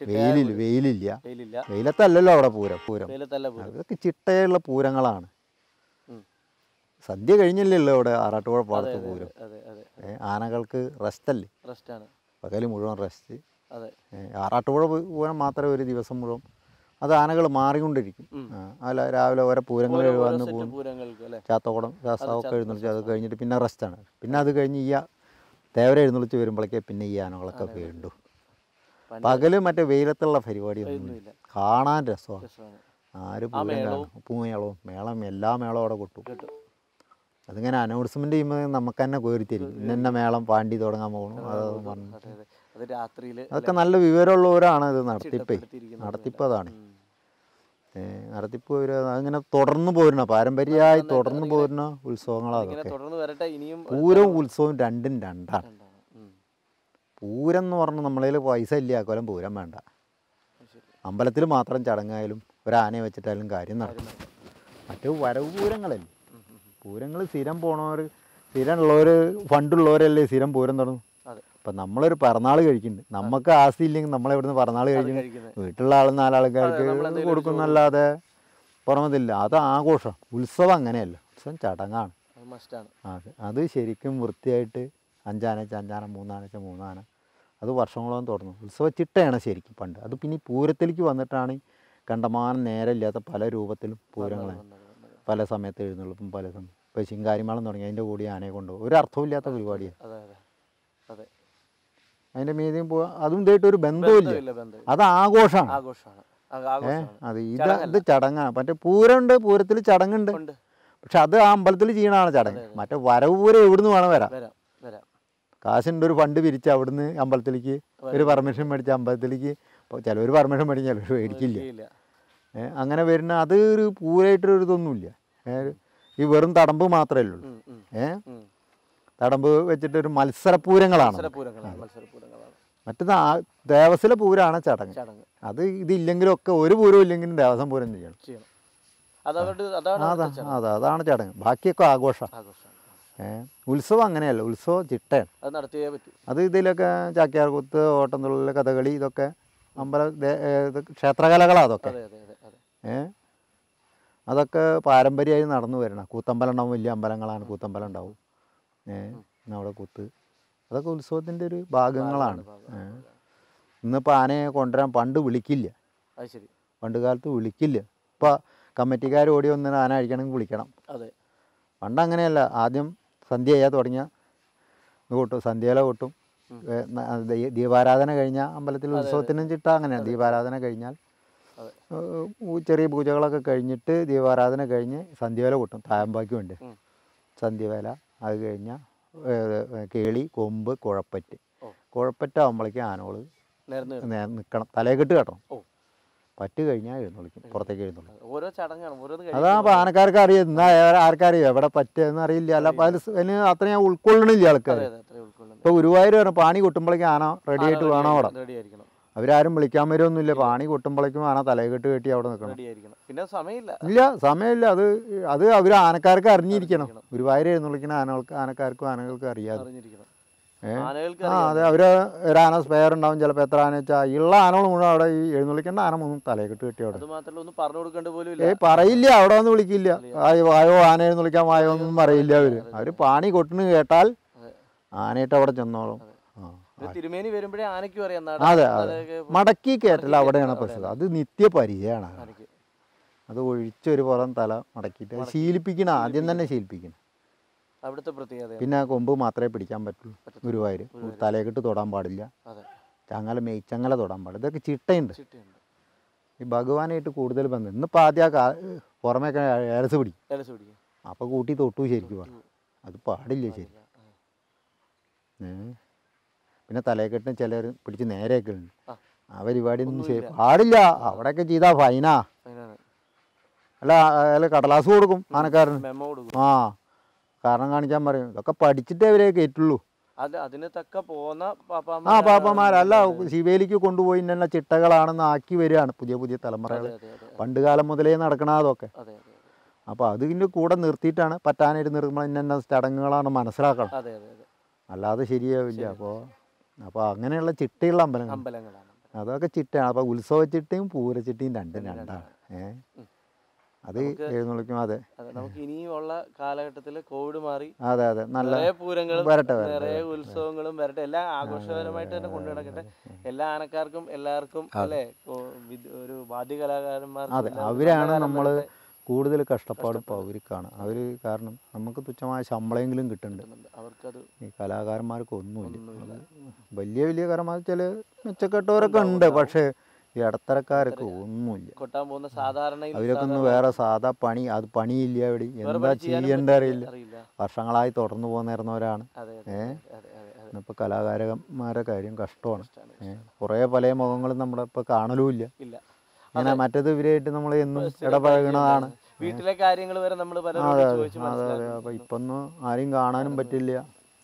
വെയിലില്ല വെയിലില്ല. വെയിലില്ല. വെയിലത്തല്ലല്ലോ അവിടെ പൂരം. പൂരം. വെയിലത്തല്ല പൂരം. അതൊക്കെ ചിട്ടയുള്ള പൂരങ്ങളാണ്. സദ്യ കഴിഞ്ഞില്ലല്ലോ ഇവിടെ ആറാട്ടുപുഴ പാടത്ത് പൂരം. ആനകൾക്ക് റെസ്റ്റല്ലേ? റെസ്റ്റാണ്. പകൽ മുഴുവൻ റെസ്റ്റ്. ആറാട്ടുപുഴ പൂരം മാത്രമേ ഒരു ദിവസം മുഴുവൻ അത് ആനകൾ മാറിക്കൊണ്ടിരിക്കും. അല്ല രാവിലെ ഓരോ പൂരങ്ങൾ വന്ന് പോകും ചാത്തോടം ശാസ്താവൊക്കെ എഴുന്നള്ളിച്ച് അത് കഴിഞ്ഞിട്ട് പിന്നെ റെസ്റ്റാണ് പിന്നെ അത് കഴിഞ്ഞ് ഈ തേവര എഴുന്നള്ളിച്ച് വരുമ്പോഴേക്കേ പിന്നെ ഈ ആനകളൊക്കെ വീണ്ടു പകൽ മറ്റേ വെയിലത്തുള്ള പരിപാടിയൊന്നുമില്ല കാണാൻ രസമാണ്. ആര് പൂരം പൂമേളവും. മേളം എല്ലാ മേളവും അവിടെ കൊട്ടും. അതിങ്ങനെ അനൗൺസ്മെന്റ് ചെയ്യുമ്പോൾ നമുക്ക് തന്നെ കോരിത്തരും ഇന്ന മേളം പാണ്ടി തുടങ്ങാൻ പോകണം അത് പറഞ്ഞു അതെ രാത്രിയിൽ അതൊക്കെ നല്ല വിവരമുള്ളവരാണ് ഇത് നടത്തിപ്പേ. നടത്തിപ്പ് അതാണ്. നടത്തിപ്പ് അങ്ങനെ തുടർന്ന് പോരുന്ന പാരമ്പര്യമായി തുടർന്ന് പോരുന്ന ഉത്സവങ്ങളാണ് പൂരവും ഉത്സവവും രണ്ടും രണ്ടാണ്. പൂരം എന്ന് പറഞ്ഞാൽ നമ്മളതിൽ പൈസ ഇല്ല കൊല്ലം പൂരം വേണ്ട. അമ്പലത്തിൽ മാത്രം ചടങ്ങായാലും ഒരാനയെ വെച്ചിട്ടായാലും കാര്യം നടക്കും. മറ്റു വരവ് പൂരങ്ങളല്ലേ? പൂരങ്ങൾ സ്ഥിരം പോണവർ സ്ഥിരം ഉള്ളവർ ഫണ്ടുള്ളവരല്ലേ സ്ഥിരം പൂരം തുടങ്ങും? അപ്പം നമ്മളൊരു പിറന്നാൾ കഴിക്കുന്നുണ്ട്. നമുക്ക് ആസ്തി ഇല്ലെങ്കിൽ നമ്മളെവിടുന്ന് പിറന്നാൾ കഴിക്കുന്നു? വീട്ടിലുള്ള ആൾ നാലാൾക്കാർക്ക് കൊടുക്കുന്നല്ലാതെ പുറമതില്ല അത് ആഘോഷം. ഉത്സവം അങ്ങനെയല്ല. ഉത്സവം ചടങ്ങാണ്. അത് അത് ശരിക്കും വൃത്തിയായിട്ട് അഞ്ചാനച്ച അഞ്ചാന മൂന്നാനച്ച മൂന്നാന. അത് വർഷങ്ങളോളം തുടർന്നു. ഉത്സവ ചിട്ടയാണ് ശരിക്കും പണ്ട്. അത് പിന്നെ പൂരത്തിലേക്ക് വന്നിട്ടാണ് കണ്ടമാനം കണ്ടമാനം നേരമില്ലാത്ത പല രൂപത്തിലും പൂരങ്ങളാണ് പല സമയത്ത് എഴുന്നള്ളിപ്പും പല സമയം ഇപ്പോൾ ശിങ്കാരിമേളം തുടങ്ങി. അതിന്റെ കൂടി ആനയെ കൊണ്ടുപോകും. ഒരു അർത്ഥമില്ലാത്ത പരിപാടിയാണ് അതെ അതെ. അതെ അതിന്റെ മീതിയും പോവാ. അതും ഇതായിട്ട് ഒരു ബന്ധമില്ല അത് ആഘോഷമാണ് ആഘോഷമാണ് അത് ഇത് ഇത് ചടങ്ങാണ് മറ്റേ പൂരമുണ്ട് പൂരത്തിൽ ചടങ്ങുണ്ട്. പക്ഷെ അത് ആ അമ്പലത്തിൽ ചെയ്യണതാണ് ചടങ്ങ്. മറ്റേ വരവ് പൂരം എവിടുന്ന് വേണം വരാം. കാശുണ്ട് ഒരു ഫണ്ട് പിരിച്ച് അവിടുന്ന് അമ്പലത്തിലേക്ക്. ഒരു പെർമിഷൻ മേടിച്ച അമ്പലത്തിലേക്ക്. ഇപ്പോൾ ചിലവർ പെർമിഷൻ മേടിക്കും ചിലവർ മേടിക്കില്ല. അങ്ങനെ വരുന്ന അത് ഒരു പൂരായിട്ടൊരു ഇതൊന്നുമില്ല. ഈ വെറും തടമ്പ് മാത്രമേ ഉള്ളൂ. ഉം, ഉം, ഏ? ഉം. തടമ്പ് വെച്ചിട്ട് ഒരു മത്സരപൂരങ്ങളാണ് മറ്റത് ദേവസ്വല പൂരാണ് ചടങ്ങ്. അത് ഇതില്ലെങ്കിലും ഒക്കെ ഒരു പൂരം ഇല്ലെങ്കിലും ദേവസ്വം പൂരം ചെയ്യണം. അതെ അതാണ് ചടങ്ങ്. അതാണ് ചടങ്ങ്. ബാക്കിയൊക്കെ ആഘോഷം. ആഘോഷമാണ് ഉത്സവം അങ്ങനെയല്ല ഉത്സവം ചിട്ടയാണ്. അത് ഇതിലൊക്കെ ചാക്യാർകൂത്ത് ഓട്ടംതുള്ളൽ കഥകളി ഇതൊക്കെ അമ്പല ക്ഷേത്രകലകളാ ക്ഷേത്രകലകളാണ് അതൊക്കെ. അതെ അതെ അതെ അതെ. ഏ അതൊക്കെ പാരമ്പര്യമായി നടന്നു വരണം. കൂത്തമ്പലം ഉണ്ടാവും വലിയ അമ്പലങ്ങളാണ് കൂത്തമ്പലം ഉണ്ടാവും. അവിടെ കുത്ത്. അതൊക്കെ ഉത്സവത്തിന്റെ ഒരു ഭാഗങ്ങളാണ്. ഇന്നിപ്പോൾ ആനയെ കൊണ്ടുവരാൻ പണ്ട് വിളിക്കില്ല. പണ്ട് കാലത്ത് വിളിക്കില്ല. ഇപ്പോൾ കമ്മിറ്റിക്കാർ ഓടി വന്ന് ആന അഴിക്കണമെങ്കിൽ വിളിക്കണം. അതെ. പണ്ട് അങ്ങനെയല്ല. ആദ്യം സന്ധ്യ ചെയ്യാൻ തുടങ്ങിയ കൂട്ടും. സന്ധ്യയില കൂട്ടും. ദീപാരാധന കഴിഞ്ഞാൽ അമ്പലത്തിൽ ഉത്സവത്തിനും ചിട്ട അങ്ങനെയാണ്. ദീപാരാധന കഴിഞ്ഞാൽ ചെറിയ പൂജകളൊക്കെ കഴിഞ്ഞിട്ട് ദീപാരാധന കഴിഞ്ഞ് സന്ധ്യവേല കൂട്ടും. തായമ്പാക്ക് വേണ്ടി. സന്ധ്യവേല അത് കഴിഞ്ഞാൽ കേളി കൊമ്പ് കുഴപ്പറ്റ്. കുഴപ്പറ്റ കുഴപ്പറ്റാകുമ്പോഴേക്കും ആനകൾ നിൽക്കണം തലയെ കെട്ട് കെട്ടണം. പറ്റ് കഴിഞ്ഞാൽ എഴുന്നള്ളിക്കും. പുറത്തേക്ക് എഴുന്നള്ളിക്കും. ഓരോ ചടങ്ങാണ്. അതാ അപ്പോൾ ആനക്കാർക്ക് അറിയാം. എന്നാ ആർക്കറിയാം. എവിടെ പറ്റിയെന്ന് അറിയില്ല. അല്ല അതിന് അത്രയും ഉൾക്കൊള്ളണില്ല ആൾക്കാർ ഇപ്പൊ അത്രേ ഇപ്പോൾ ഗുരുവായൂർ പാണി കൊട്ടുമ്പോഴേക്കും ആന റെഡി ആയിട്ട് വേണം അവിടെ. അവരാരും വിളിക്കാൻ വരുമൊന്നുമില്ല പാണി കൊട്ടുമ്പോഴേക്കും ആന തലകെട്ട് കെട്ടി അവിടെ നിൽക്കണം. പിന്നെ സമയമില്ല. ഇല്ല സമയമില്ല. അത് അത് അവർ ആനക്കാർക്ക് അറിഞ്ഞിരിക്കണം. ഗുരുവായൂർ എഴുന്നള്ളിക്കുന്ന ആനകൾക്ക് ആനക്കാർക്കും ആനകൾക്കും അറിയാതെ ആ അതെ. അവർ ഒരു ആന സ്പെയർ ഉണ്ടാവും. ചിലപ്പോൾ എത്ര ആന വെച്ചാൽ ഉള്ള ആനകൾ മുഴുവൻ അവിടെ ഈ എഴുന്നള്ളിക്കേണ്ട ആന മൂന്നും തലകെട്ട് കെട്ടി അവിടെ. ഏഹ് ഏ പറയില്ല. അവിടെ വന്ന് വിളിക്കില്ല. ആയോ വായോ ആന എഴുന്നള്ളിക്കാൻ വായോ ഒന്നും പറയില്ല അവർ അവർ പാണി കൊട്ടിന് കേട്ടാൽ. ആനയിട്ട് അവിടെ ചെന്നോളും. തിരുമേനി വരുമ്പോഴേ ആനയ്ക്കും അറിയാം അതെ അതെ. മടക്കി കയറ്റൽ അവിടെയാണ് പ്രശ്നം. അത് നിത്യപരിചയമാണ്. പരിചയമാണ് അത് ഒഴിച്ചൊരു പുറം തല മടക്കിട്ട് ശീലിപ്പിക്കണം ആദ്യം തന്നെ ശീലിപ്പിക്കണം. അവിടുത്തെ പ്രത്യേകത പിന്നെ കൊമ്പ് മാത്രമേ പിടിക്കാൻ പറ്റുള്ളൂ ഗുരുവായൂർ തലയെക്കിട്ട് തൊടാൻ പാടില്ല. ചങ്ങല മെയ്ച്ചങ്ങല തൊടാൻ പാടില്ല. ഇതൊക്കെ ചിട്ടയുണ്ട്. ഈ ഭഗവാനായിട്ട് കൂടുതൽ ബന്ധം. ഇന്നിപ്പോൾ ആദ്യം ആ പുറമേ ഏലസ് പിടിക്കും അപ്പോൾ കൂട്ടി തൊട്ടു ശരിക്കും അത് പാടില്ല ശരി. ഏ. പിന്നെ തലയെക്കെട്ടിന് ചിലർ പിടിച്ച് നേരെയൊക്കെയുണ്ട് ആ. ആ പരിപാടി ഒന്നും ശരി പാടില്ല. അവിടെയൊക്കെ ചെയ്താൽ ഫൈനാ അല്ല അല്ല അയാൾ കടലാസ് കൊടുക്കും ആനക്കാരന്. ആ. കാരണം കാണിക്കാൻ പറയും. ഇതൊക്കെ പഠിച്ചിട്ടേ അവരെ കയറ്റുള്ളൂ പോന്ന ആ പാപ്പന്മാരല്ല. ശിവേലിക്ക് കൊണ്ടുപോയി ഇന്ന ചിട്ടകളാണെന്ന് ആക്കി വരികയാണ് പുതിയ പുതിയ തലമുറകൾ പണ്ട് കാലം മുതലേ നടക്കണ അതൊക്കെ. അതെ അതെ അപ്പോൾ അതിന്റെ കൂടെ നിർത്തിയിട്ടാണ് പറ്റാനായിട്ട് നിർത്തുമ്പോൾ ഇന്ന ചടങ്ങുകളാണ് മനസ്സിലാക്കണം. അല്ലാതെ ശരിയാവില്ല. അപ്പോൾ അപ്പോൾ അങ്ങനെയുള്ള ചിട്ടയുള്ള അമ്പലങ്ങൾ. അമ്പലങ്ങളാണ് അതൊക്കെ ചിട്ടയാണ്. അപ്പോൾ ഉത്സവ ചിട്ടയും പൂരച്ചിട്ടയും രണ്ടും രണ്ടാണ്. ഏ. അത് എഴുന്നള്ളിക്കും അതെ. നമുക്ക് ഇനിയുള്ള കാലഘട്ടത്തിൽ കോവിഡ് മാറി അതെ അതെ. നല്ല പൂരങ്ങളും വരട്ടെ നിറയെ ഉത്സവങ്ങളും വരട്ടെ. എല്ലാം ആഘോഷപരമായിട്ട് തന്നെ കൊണ്ടു നടക്കട്ടെ. എല്ലാ ആനക്കാർക്കും എല്ലാവർക്കും അല്ലെ? ഒരു വാദ്യ വാദ്യ അതെ അവരാണ് വരട്ടെ. കൂടുതൽ കഷ്ടപ്പാട് ഇപ്പോൾ അവർക്കാണ് അവർ കാരണം നമുക്ക് തുച്ഛമായ ശമ്പളമെങ്കിലും കിട്ടുന്നുണ്ട്. അവർക്കത് ഈ കലാകാരന്മാർക്ക് ഒന്നുമില്ല. വലിയ വലിയ കരന്മാർ വെച്ചാൽ മെച്ചക്കെട്ടവരൊക്കെ ഉണ്ട്. പക്ഷേ ഈ ഇടത്തരക്കാർക്ക് ഒന്നുമില്ല. കൊട്ടാൻ പോകുന്ന സാധാരണ അവരൊക്കെ ഒന്ന് വേറെ സാധാ പണി അത് പണിയില്ല അവിടെ എന്താ ചെയ്യേണ്ട അറിയില്ല. വർഷങ്ങളായി തുടർന്നു പോകുന്നവരാണ് ഏ? ഇന്നിപ്പോൾ കലാകാരന്മാരുടെ കാര്യം കഷ്ടമാണ്. ഏഹ് കുറേ പല മുഖങ്ങളും നമ്മളിപ്പോൾ കാണലുമില്ല. ഇങ്ങനെ മറ്റേത് ഇവരായിട്ട് നമ്മൾ എന്നും ഇടപഴകണതാണ് വീട്ടിലെ കാര്യങ്ങൾ വരെ നമ്മൾ അതെ പലരോട് അതെ അതെ. അതെ മനസ്സിലാക്കി അപ്പോൾ ഇപ്പം ആരെയും കാണാനും പറ്റില്ല.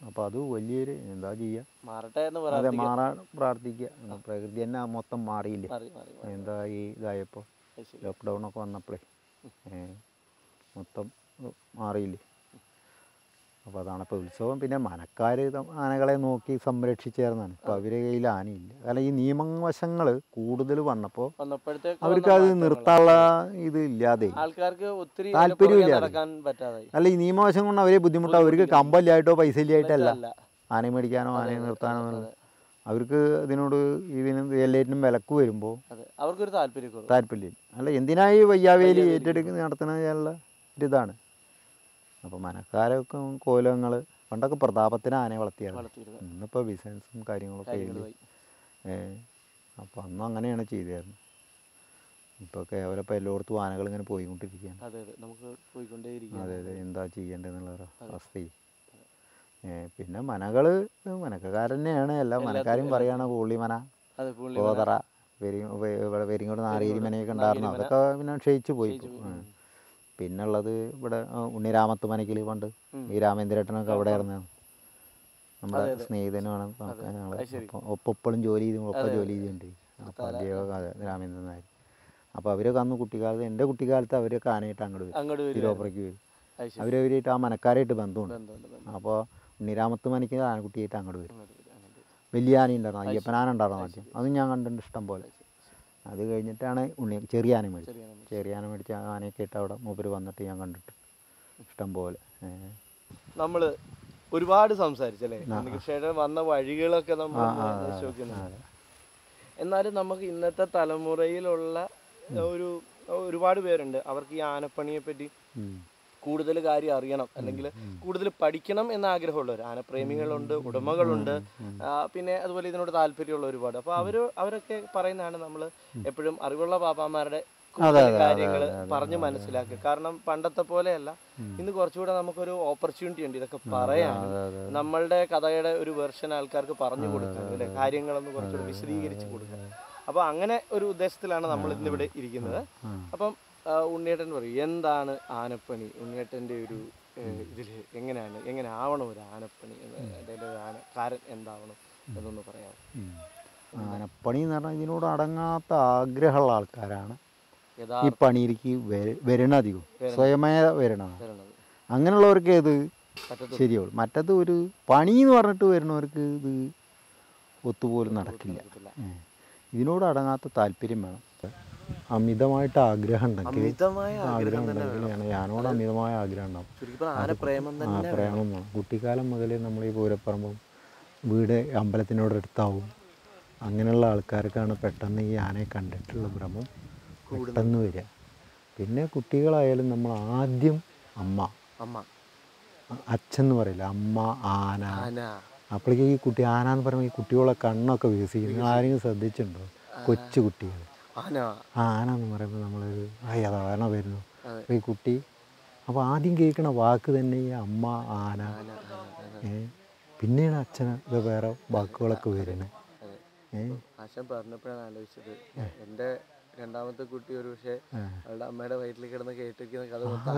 അപ്പൊ അത് വലിയൊരു എന്താ ചെയ്യാ? മാറട്ടെ എന്ന് അതെ പറയാം മാറാൻ പ്രാർത്ഥിക്കുക പ്രകൃതി തന്നെ മൊത്തം മാറിയില്ലേ? മാറി മാറി മാറി. എന്താ ഈ ഇതായപ്പോ? ലോക്ക്ഡൌൺ ഒക്കെ വന്നപ്പോഴേ മൊത്തം മാറിയില്ലേ? അപ്പോൾ അതാണ്. ഇപ്പോൾ ഉത്സവം പിന്നെ മനക്കാർ ആനകളെ നോക്കി സംരക്ഷിച്ചേർന്നാണ് ഇപ്പോൾ അവരെ കയ്യിൽ ആനയില്ല. കാരണം ഈ നിയമവശങ്ങൾ കൂടുതൽ വന്നപ്പോൾ അവർക്ക് അത് നിർത്താനുള്ള ഇത് ഇല്ലാതെ ആൾക്കാർക്ക് പറ്റാതായി. അല്ല ഈ നിയമവശം കൊണ്ട് അവരെ ബുദ്ധിമുട്ടാ. അവർക്ക് കമ്പല്ലായിട്ടോ പൈസ ഇല്ലായിട്ടല്ല. ആന ആനയെ മേടിക്കാനോ ആനയെ നിർത്താനോ അവർക്ക് ഇതിനോട് ഇതിന് എല്ലാറ്റിനും വിലക്ക് വരുമ്പോൾ അവർക്കൊരു താല്പര്യം താല്പര്യം അല്ല എന്തിനായി വയ്യാവേലി ഏറ്റെടുക്കുന്ന നടത്തണ ഒരിതാണ്. അപ്പോൾ മനക്കാരൊക്കെ കോലങ്ങൾ പണ്ടൊക്കെ പ്രതാപത്തിന് ആനയെ വളർത്തിയായിരുന്നു. ഇന്നിപ്പോൾ ബിസിനസ്സും കാര്യങ്ങളൊക്കെ അപ്പോൾ അന്നും അങ്ങനെയാണ് ചെയ്തായിരുന്നു ഇപ്പോൾ കേവലം ഇപ്പോൾ എല്ലായിടത്തും ആനകൾ ഇങ്ങനെ പോയിക്കൊണ്ടിരിക്കുകയാണ്. അതെ അതെ. നമുക്ക് പോയിക്കൊണ്ടേയിരിക്കും അതെ അതെ. എന്താ ചെയ്യേണ്ടതെന്നുള്ള അവസ്ഥയിൽ. പിന്നെ മനകൾ മനക്കാരൻ തന്നെയാണ് എല്ലാ മനക്കാരും പറയുകയാണ് പൂള്ളിമന കോതറ വെരി വെരിങ്ങോട് നാരേരി മനയൊക്കെ ഉണ്ടായിരുന്നു. അതൊക്കെ പിന്നെ ക്ഷയിച്ചു പോയി. പിന്നുള്ളത് ഇവിടെ ഉണ്ണി ഉണ്ണിരാമത്ത് മനക്കിൽ പണ്ട് ഈ രാമേന്ദ്രേട്ടനൊക്കെ അവിടെ ആയിരുന്നു. നമ്മുടെ സ്നേഹിതനുമാണ് ഞങ്ങൾ ഒപ്പം എപ്പോഴും ജോലി ചെയ്തു ഒപ്പം ജോലി ചെയ്തിട്ടുണ്ട് അപ്പൊ അതെ. രാമേന്ദ്രൻ നായർ. അപ്പോൾ അവരൊക്കെ അന്ന് കുട്ടിക്കാലത്ത് എന്റെ കുട്ടിക്കാലത്ത് അവരൊക്കെ ആനയിട്ട് അങ്ങോട്ട് വരും. തിരുവപ്പുറയ്ക്ക് വരും. അവരവരായിട്ട് ആ മനക്കാരായിട്ട് ബന്ധമുണ്ട്. അപ്പൊ അപ്പോൾ ഉണ്ണിരാമത്ത് മനയ്ക്ക് ആനക്കുട്ടിയായിട്ട് അങ്ങോട്ട് വരും. വലിയ ആന ഉണ്ടായിരുന്നു അയ്യപ്പനാന ഉണ്ടായിരുന്നു ആദ്യം. അതും ഞാൻ കണ്ടിട്ടുണ്ട് ഇഷ്ടം പോലെ അത് കഴിഞ്ഞിട്ടാണ് ഉണ്ണി ചെറിയ ആന മേടിച്ചത്. ചെറിയ ആന മേടിച്ച ആനയൊക്കെ ഇട്ട് അവിടെ മൂപ്പര് വന്നിട്ട് ഞാൻ കണ്ടിട്ട്. ഇഷ്ടം പോലെ. നമ്മൾ ഒരുപാട് സംസാരിച്ചല്ലേ? കൃഷിയുടെ വന്ന വഴികളൊക്കെ നമ്മൾ എന്നാലും നമുക്ക് ഇന്നത്തെ തലമുറയിലുള്ള ഒരു ഒരുപാട് പേരുണ്ട്. അവർക്ക് ഈ ആനപ്പണിയെ പറ്റി. കൂടുതൽ കാര്യം അറിയണം. അല്ലെങ്കിൽ കൂടുതൽ പഠിക്കണം എന്ന ആഗ്രഹമുള്ളവർ ആനപ്രേമികളുണ്ട് ഉടമകളുണ്ട്. പിന്നെ അതുപോലെ ഇതിനോട് താല്പര്യമുള്ള ഒരുപാട്. അപ്പോൾ അവർ അവരൊക്കെ പറയുന്നതാണ് നമ്മൾ എപ്പോഴും അറിവുള്ള പാപ്പാമാരുടെ കാര്യങ്ങൾ പറഞ്ഞ് മനസ്സിലാക്കുക. കാരണം പണ്ടത്തെ പോലെയല്ല. ഇന്ന് കുറച്ചുകൂടെ നമുക്കൊരു ഓപ്പർച്യൂണിറ്റി ഉണ്ട്. ഇതൊക്കെ പറയാൻ നമ്മളുടെ കഥയുടെ ഒരു വെർഷൻ ആൾക്കാർക്ക് പറഞ്ഞു കൊടുക്കാൻ അല്ലെ? കാര്യങ്ങളൊന്ന് കുറച്ചുകൂടെ വിശദീകരിച്ചു കൊടുക്കുക. അപ്പോൾ അങ്ങനെ ഒരു ഉദ്ദേശത്തിലാണ് നമ്മൾ ഇന്നിവിടെ ഇരിക്കുന്നത്. അപ്പം ഉണ്ണിയേട്ടൻ പറയും എന്താണ് ആനപ്പണി? ഉണ്ണിയേട്ടന്റെ ഒരു ഇതിൽ എങ്ങനെയാണ് എങ്ങനെ ആവണം ഒരു ആനപ്പണി അതിന്റെ ഒരു ആനക്കാരൻ എന്താവണം എന്നൊന്ന് പറയാമോ. ആനപ്പണി എന്ന് പറഞ്ഞാൽ ഇതിനോട് അടങ്ങാത്ത ആഗ്രഹമുള്ള ആൾക്കാരാണ്. ഈ പണിയിലേക്ക് വരണ അധികം സ്വയമേ വരണത്. തരണത് അങ്ങനെയുള്ളവർക്ക് ഇത് ശരിയാവും. മറ്റത് ഒരു പണി എന്ന് പറഞ്ഞിട്ട് വരുന്നവർക്ക് ഇത് ഒത്തുപോലും നടക്കില്ല. ഇതിനോട് അടങ്ങാത്ത താല്പര്യം വേണം. അമിതമായിട്ട് ആഗ്രഹം ഉണ്ടെങ്കിൽ ആഗ്രഹം ഉണ്ടെങ്കിലാണ് ഞാനോട് അമിതമായ ആഗ്രഹം ഉണ്ടാവും. പ്രേമം വേണം. കുട്ടിക്കാലം മുതലേ നമ്മൾ ഈ പൂരപ്പറമ്പും വീട് അമ്പലത്തിനോട് അടുത്താവും. അങ്ങനെയുള്ള ആൾക്കാർക്കാണ് പെട്ടെന്ന് ഈ ആനയെ കണ്ടിട്ടുള്ള ഭ്രമം പെട്ടെന്ന് വരിക. പിന്നെ കുട്ടികളായാലും നമ്മൾ ആദ്യം അമ്മ. അമ്മ. അച്ഛൻ എന്ന് പറയില്ല? അമ്മ ആന. ആന. അപ്പോഴേക്കും ഈ കുട്ടി ആന എന്ന് പറയുമ്പോൾ ഈ കുട്ടികളെ കണ്ണൊക്കെ വികസിക്കും നിങ്ങൾ ആരെങ്കിലും ശ്രദ്ധിച്ചിട്ടുണ്ടോ? കൊച്ചു കുട്ടികൾ ആന. എന്ന് പറയുമ്പോൾ നമ്മളൊരു ആയി അതാ ആന വരുന്നു. ഈ കുട്ടി അപ്പോൾ ആദ്യം കേൾക്കുന്ന വാക്ക് തന്നെ ഈ അമ്മ ആന. പിന്നെയാണ് അച്ഛന് ഇത് വേറെ വാക്കുകളൊക്കെ വരുന്നത് ആശം പറഞ്ഞപ്പോഴാണ് ആലോചിച്ചത്. എന്റെ രണ്ടാമത്തെ കുട്ടി ഒരു പക്ഷേ അവളുടെ അമ്മയുടെ വയറ്റിൽ കിടന്ന് കേട്ടിരിക്കുന്ന കഥ മൊത്തം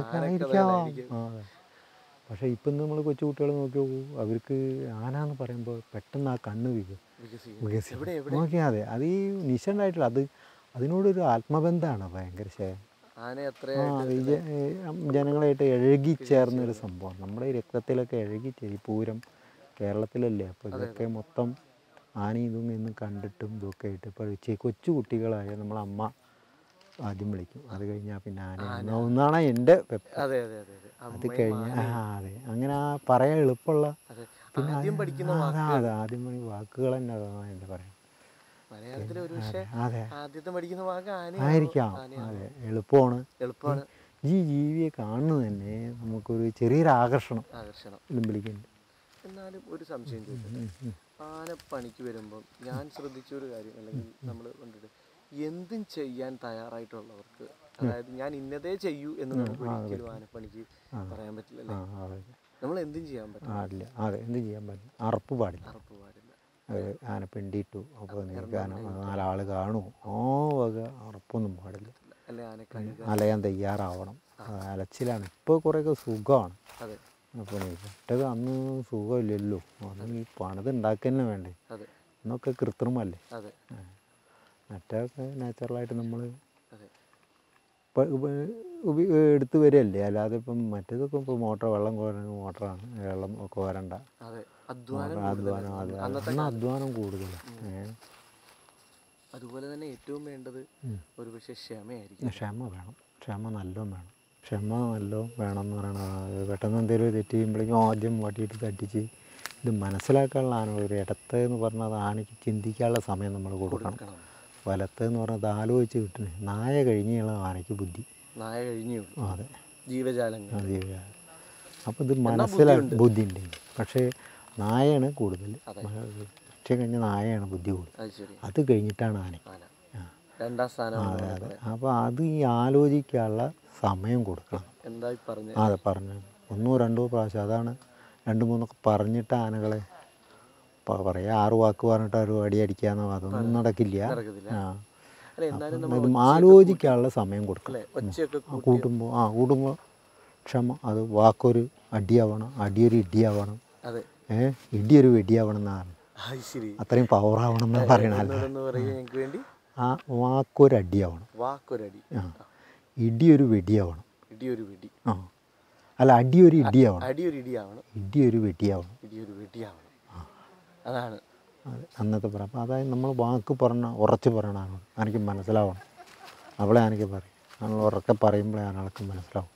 പക്ഷേ ഇപ്പം നമ്മൾ കൊച്ചു കുട്ടികളെ നോക്കി അവർക്ക് ആന എന്ന് പറയുമ്പോൾ പെട്ടെന്ന് ആ കണ്ണ് വിക വികസിക്കും. വികസിക്കും. നോക്കിയാൽ അതെ അത് ഈ നിശണ്ടായിട്ടില്ല അത് അതിനോടൊരു ആത്മബന്ധമാണ് ഭയങ്കര ആന ജനങ്ങളായിട്ട് എഴുകി ചേർന്നൊരു സംഭവം. നമ്മുടെ ഈ രക്തത്തിലൊക്കെ എഴുകി ചേരി പൂരം കേരളത്തിലല്ലേ? അപ്പോൾ ഇതൊക്കെ മൊത്തം ആനയും ഇതും എന്ന് കണ്ടിട്ടും ഇതൊക്കെ ആയിട്ട് ഇപ്പോൾ കൊച്ചു കുട്ടികളായ നമ്മളമ്മ ആദ്യം വിളിക്കും. അത് കഴിഞ്ഞാൽ പിന്നെ ആന. ഒന്നാണ് എന്റെ അതെ കഴിഞ്ഞ അതെ. അങ്ങനെ ആ പറയാൻ എളുപ്പമുള്ള പിന്നെ അതാ ആദ്യം വാക്കുകൾ തന്നെ അതാണ് എന്റെ പറയാം മലയാളത്തിൽ ആദ്യത്തെ പഠിക്കുന്ന വാക്ക് ആയിരിക്കാം. അതെ എളുപ്പമാണ്. എളുപ്പമാണ്. ഈ ജീവിയെ കാണുന്നത് തന്നെ നമുക്കൊരു ചെറിയൊരു ആകർഷണം. ആകർഷണം വിളിക്കുന്നുണ്ട്. എന്നാലും ഒരു സംശയം ആന പണിക്ക് വരുമ്പോൾ ഞാൻ ശ്രദ്ധിച്ച ഒരു കാര്യം അല്ലെങ്കിൽ നമ്മൾ കണ്ടിട്ട് എന്തും ചെയ്യാൻ തയ്യാറായിട്ടുള്ളവർക്ക് അതായത് ഞാൻ ഇന്നതേ ചെയ്യൂ എന്ന് നമുക്ക് ഒരിക്കലും ആനപ്പണിക്ക് പറയാൻ പറ്റില്ല. നമ്മൾ എന്തും ചെയ്യാൻ പറ്റില്ല അതെ എന്ത് ചെയ്യാൻ പറ്റില്ല. അറപ്പ് പാടില്ല. അറപ്പ് പാടില്ല. അത് ആന പിണ്ടിയിട്ടു അപ്പോൾ നിങ്ങൾക്ക് ആന നാലാൾ കാണൂ. ഓ വക ഉറപ്പൊന്നും പാടില്ല. അലയാൻ തയ്യാറാവണം. അലച്ചിലാണ്. ഇപ്പോൾ കുറേയൊക്കെ സുഖമാണ്. അപ്പോൾ മറ്റത് അന്ന് സുഖമില്ലല്ലോ. അന്ന് ഈ പണിത് ഉണ്ടാക്കന്നെ വേണ്ടേ? അന്നൊക്കെ കൃത്രിമല്ലേ. മറ്റൊക്കെ നാച്ചുറലായിട്ട് നമ്മൾ എടുത്ത് വരികയല്ലേ അല്ലാതെ ഇപ്പം മറ്റേതൊക്കെ ഇപ്പോൾ മോട്ടർ വെള്ളം കോരണ മോട്ടറാണ്. വെള്ളം കോരണ്ട. അധ്വാനം അധ്വാനം കൂടുതലാണ് അതുപോലെ തന്നെ ഏറ്റവും വേണ്ടത് ഒരു പക്ഷേ ക്ഷമയായിരിക്കും. ക്ഷമ വേണം. ക്ഷമ നല്ലോണം വേണം. ക്ഷമ നല്ലോണം വേണം എന്ന് പറയണത് പെട്ടെന്ന് എന്തെങ്കിലും തെറ്റ് ചെയ്യുമ്പോഴേക്കും ആദ്യം വട്ടിയിട്ട് തട്ടിച്ച് ഇത് മനസ്സിലാക്കാനുള്ള ആന ഒരു ഇടത്ത് എന്ന് പറഞ്ഞാൽ ആനയ്ക്ക് ചിന്തിക്കാനുള്ള സമയം നമ്മൾ കൊടുക്കണം. വലത്ത് എന്ന് പറഞ്ഞാൽ ആലോചിച്ച് കിട്ടണേ. നായ കഴിഞ്ഞുള്ള ആനയ്ക്ക് ബുദ്ധി. നായ കഴിഞ്ഞു. അതെ. ജീവജാലങ്ങൾ. ജീവജാലം. അപ്പോൾ ഇത് മനസ്സിലാക്കി ബുദ്ധി പക്ഷേ നായയാണ് കൂടുതൽ ഉച്ച കഴിഞ്ഞ നായയാണ് ബുദ്ധി കൂടുതൽ അത് കഴിഞ്ഞിട്ടാണ് ആന. രണ്ടാം സ്ഥാനം അതെ അതെ. അപ്പോൾ അത് ഈ ആലോചിക്കാനുള്ള സമയം കൊടുക്കണം. എന്താ അതെ പറഞ്ഞു. ഒന്നോ രണ്ടോ പ്രാവശ്യം. അതാണ് രണ്ട് മൂന്നൊക്കെ പറഞ്ഞിട്ട് ആനകളെ പറയാ ആറ് വാക്ക് പറഞ്ഞിട്ട് ഒരു അടി അടിക്കാന്നോ അതൊന്നും നടക്കില്ല. ആ. ആലോചിക്കാനുള്ള സമയം കൊടുക്കണം. കൂട്ടുമ്പോൾ ആ, കൂട്ടുമ്പോൾ ക്ഷമ അത് വാക്കൊരു അടിയാവണം അടിയൊരു ഇടിയാവണം. ഇടിയൊരു വെടിയാവണം എന്നാണ് വെടിയാവണം ശരി അത്രയും പവറാവണം എന്നാണ് പറയണത് ആ വാക്കൊരു അടിയാവണം വാക്കൊരടി. ആ ഇടിയൊരു വെടിയാവണം. ഇടിയൊരു വെടി. ആ. അല്ല അടിയൊരു ഇടിയാവണം. അടിയൊരു ഇടിയാവണം. ഇടിയൊരു വെടിയാവണം. ഇടിയൊരു വെടിയാവണം. അതാണ്. അത് അന്നത്തെ പറ അപ്പോൾ അതായത് നമ്മൾ വാക്ക് പറഞ്ഞ ഉറച്ച് പറയണം എനിക്ക് മനസ്സിലാവണം. അവളെ എനിക്ക് പറയും. നമ്മൾ ഉറക്കെ പറയുമ്പോഴേ ആൾക്ക് മനസ്സിലാവും.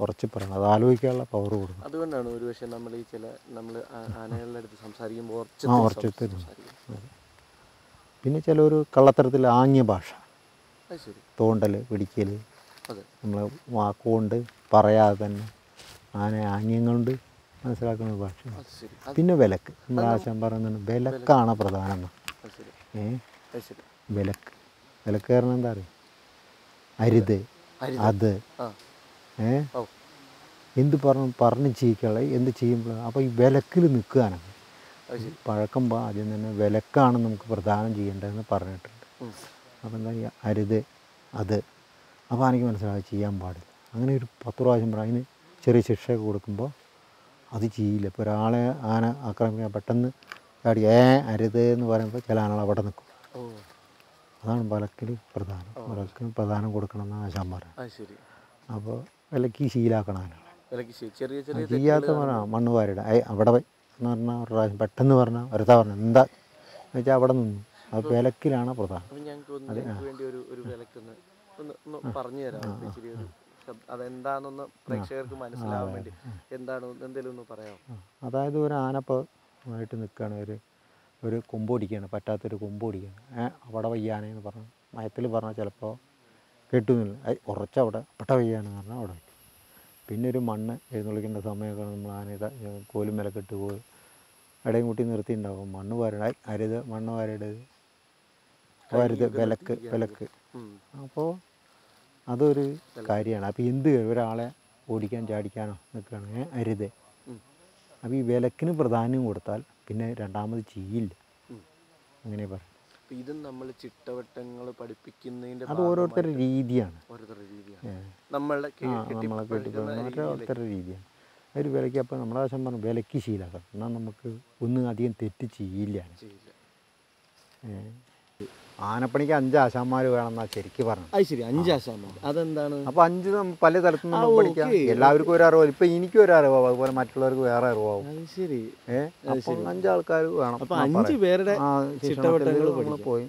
ഉറച്ച് പറയണം. അത് ആലോചിക്കാനുള്ള പവർ കൊടുക്കും അതുകൊണ്ടാണ് ഒരു പക്ഷേ നമ്മൾ ഈ ചില നമ്മൾ ആനകളുടെ അടുത്ത് സംസാരിക്കുമ്പോൾ ആ ഉറച്ച പിന്നെ പിന്നെ ചിലൊരു കള്ളത്തരത്തിൽ ആംഗ്യ ഭാഷ. തോണ്ടൽ പിടിക്കൽ നമ്മൾ വാക്കുകൊണ്ട് പറയാതെ തന്നെ ആന ആംഗ്യം കൊണ്ട് മനസ്സിലാക്കുന്ന ഭാഷ പിന്നെ വിലക്ക്. നമ്മൾ ആശാൻ പറയുന്നുണ്ട് വിലക്കാണ് പ്രധാനം. ഏ? വിലക്ക്. വിലക്ക് കാരണം എന്താ അറിയോ? അരുത്. അത്. എന്ത് പറഞ്ഞു പറഞ്ഞ് ചെയ്യിക്കുള്ള എന്ത് ചെയ്യുമ്പോൾ അപ്പോൾ ഈ വിലക്കിൽ നിൽക്കുകയാണ്. പോ ആദ്യം തന്നെ വിലക്കാണ് നമുക്ക് പ്രധാനം ചെയ്യേണ്ടതെന്ന് പറഞ്ഞിട്ടുണ്ട്. അപ്പോൾ എന്താ ചെയ്യുക അരുത് അത്. അപ്പോൾ എനിക്ക് മനസ്സിലായി ചെയ്യാൻ പാടില്ല. അങ്ങനെ ഒരു പത്ത് പ്രാവശ്യം പറയും അതിന് ചെറിയ ശിക്ഷയൊക്കെ കൊടുക്കുമ്പോൾ അത് ചെയ്യില്ല. ഇപ്പോൾ ഒരാളെ ആന ആക്രമിക്കാൻ പെട്ടെന്ന് ചാടി ഏ അരുത് എന്ന് പറയുമ്പോൾ ചില ആനകൾ അവിടെ നിൽക്കും. അതാണ് വിലക്കിൽ പ്രധാനം. വിലക്കിന് പ്രധാനം കൊടുക്കണം എന്നാണ് ആശാൻ പറയുന്നത് അപ്പോൾ വിലക്ക് ശീലാക്കണം ചെറിയ ചെറിയ ചെയ്യാത്ത പറഞ്ഞാൽ മണ്ണ് വാരിട അവിടെ എന്ന് പറഞ്ഞാൽ ഒരു പ്രാവശ്യം പെട്ടെന്ന് പറഞ്ഞാൽ ഒരുത്താ പറഞ്ഞു. എന്താ? എന്ന് വെച്ചാൽ അവിടെ നിന്നു. അത് വിലക്കിലാണ് പ്രധാനം. പറഞ്ഞു തരാം. അതെന്താണെന്ന് പ്രേക്ഷകർക്ക് മനസ്സിലാവാൻ വേണ്ടി എന്താണ് എന്തെങ്കിലും ഒന്ന് പറയാമോ? അതായത് ഒരു ആന ഇപ്പോൾ ആയിട്ട് നിൽക്കുകയാണ് ഒരു ഒരു കൊമ്പോടിക്കുകയാണ് പറ്റാത്തൊരു കൊമ്പോടിക്കുകയാണ് അവിടെ വയ്യാനെന്ന് പറഞ്ഞു. മയത്തിൽ പറഞ്ഞാൽ ചിലപ്പോൾ കേട്ടുന്നില്ല. ഉറച്ചവിടെ പെട്ട വയ്യാന്ന് പറഞ്ഞാൽ അവിടെ വയ്ക്കും പിന്നെ ഒരു മണ്ണ് എഴുന്നള്ളിക്കേണ്ട സമയമൊക്കെ നമ്മൾ ആനയുടെ കോലും വിലക്കെട്ട് പോയി ഇടയും കൂട്ടി നിർത്തിയിട്ടുണ്ടാവും മണ്ണ് വാരണ അരുത് മണ്ണ് വാരരുത്. വരുത് വിലക്ക് വിലക്ക്. അപ്പോൾ അതൊരു കാര്യമാണ്. അപ്പോൾ എന്ത് ഒരാളെ ഓടിക്കാൻ ചാടിക്കാനോ നിൽക്കുകയാണെങ്കിൽ അരുത്. അപ്പോൾ ഈ വിലക്കിന് പ്രാധാന്യം കൊടുത്താൽ പിന്നെ രണ്ടാമത് ചെയ്യില്ല. അങ്ങനെ പറയും. ഇതും നമ്മൾ ചിട്ടവട്ടങ്ങൾ പഠിപ്പിക്കുന്നതിന്റെ അത് ഓരോരുത്തരുടെ രീതിയാണ്. ഓരോരുത്തരുടെ രീതിയാണ്. നമ്മളെ ഓരോരുത്തരുടെ ഒരു വിലയ്ക്ക് അപ്പോൾ നമ്മുടെ ആവശ്യം പറഞ്ഞു വിലയ്ക്ക് ശീലമാക്കാം എന്നാൽ നമുക്ക് ഒന്നും അധികം തെറ്റ് ചെയ്യില്ല. ആനപ്പണിക്ക് അഞ്ച് ആശാന്മാർ വേണമെന്നാ ശരിക്കും പറഞ്ഞു അത് ശരി അഞ്ച് ആശാന്മാർ അതെന്താണ്? അപ്പൊ അഞ്ച് പല തരത്തിൽ നിന്നും പഠിക്കാം. എല്ലാവർക്കും ഒരു അറിവ്. ഇപ്പൊ എനിക്കും ഒരു അറിവാകും അതുപോലെ മറ്റുള്ളവർക്ക് വേറെ അറിവാകും ശരി. ഏഹ് അഞ്ച് അഞ്ചാൾക്കാർ വേണം. അഞ്ചു. പേരുടെ. പോയി.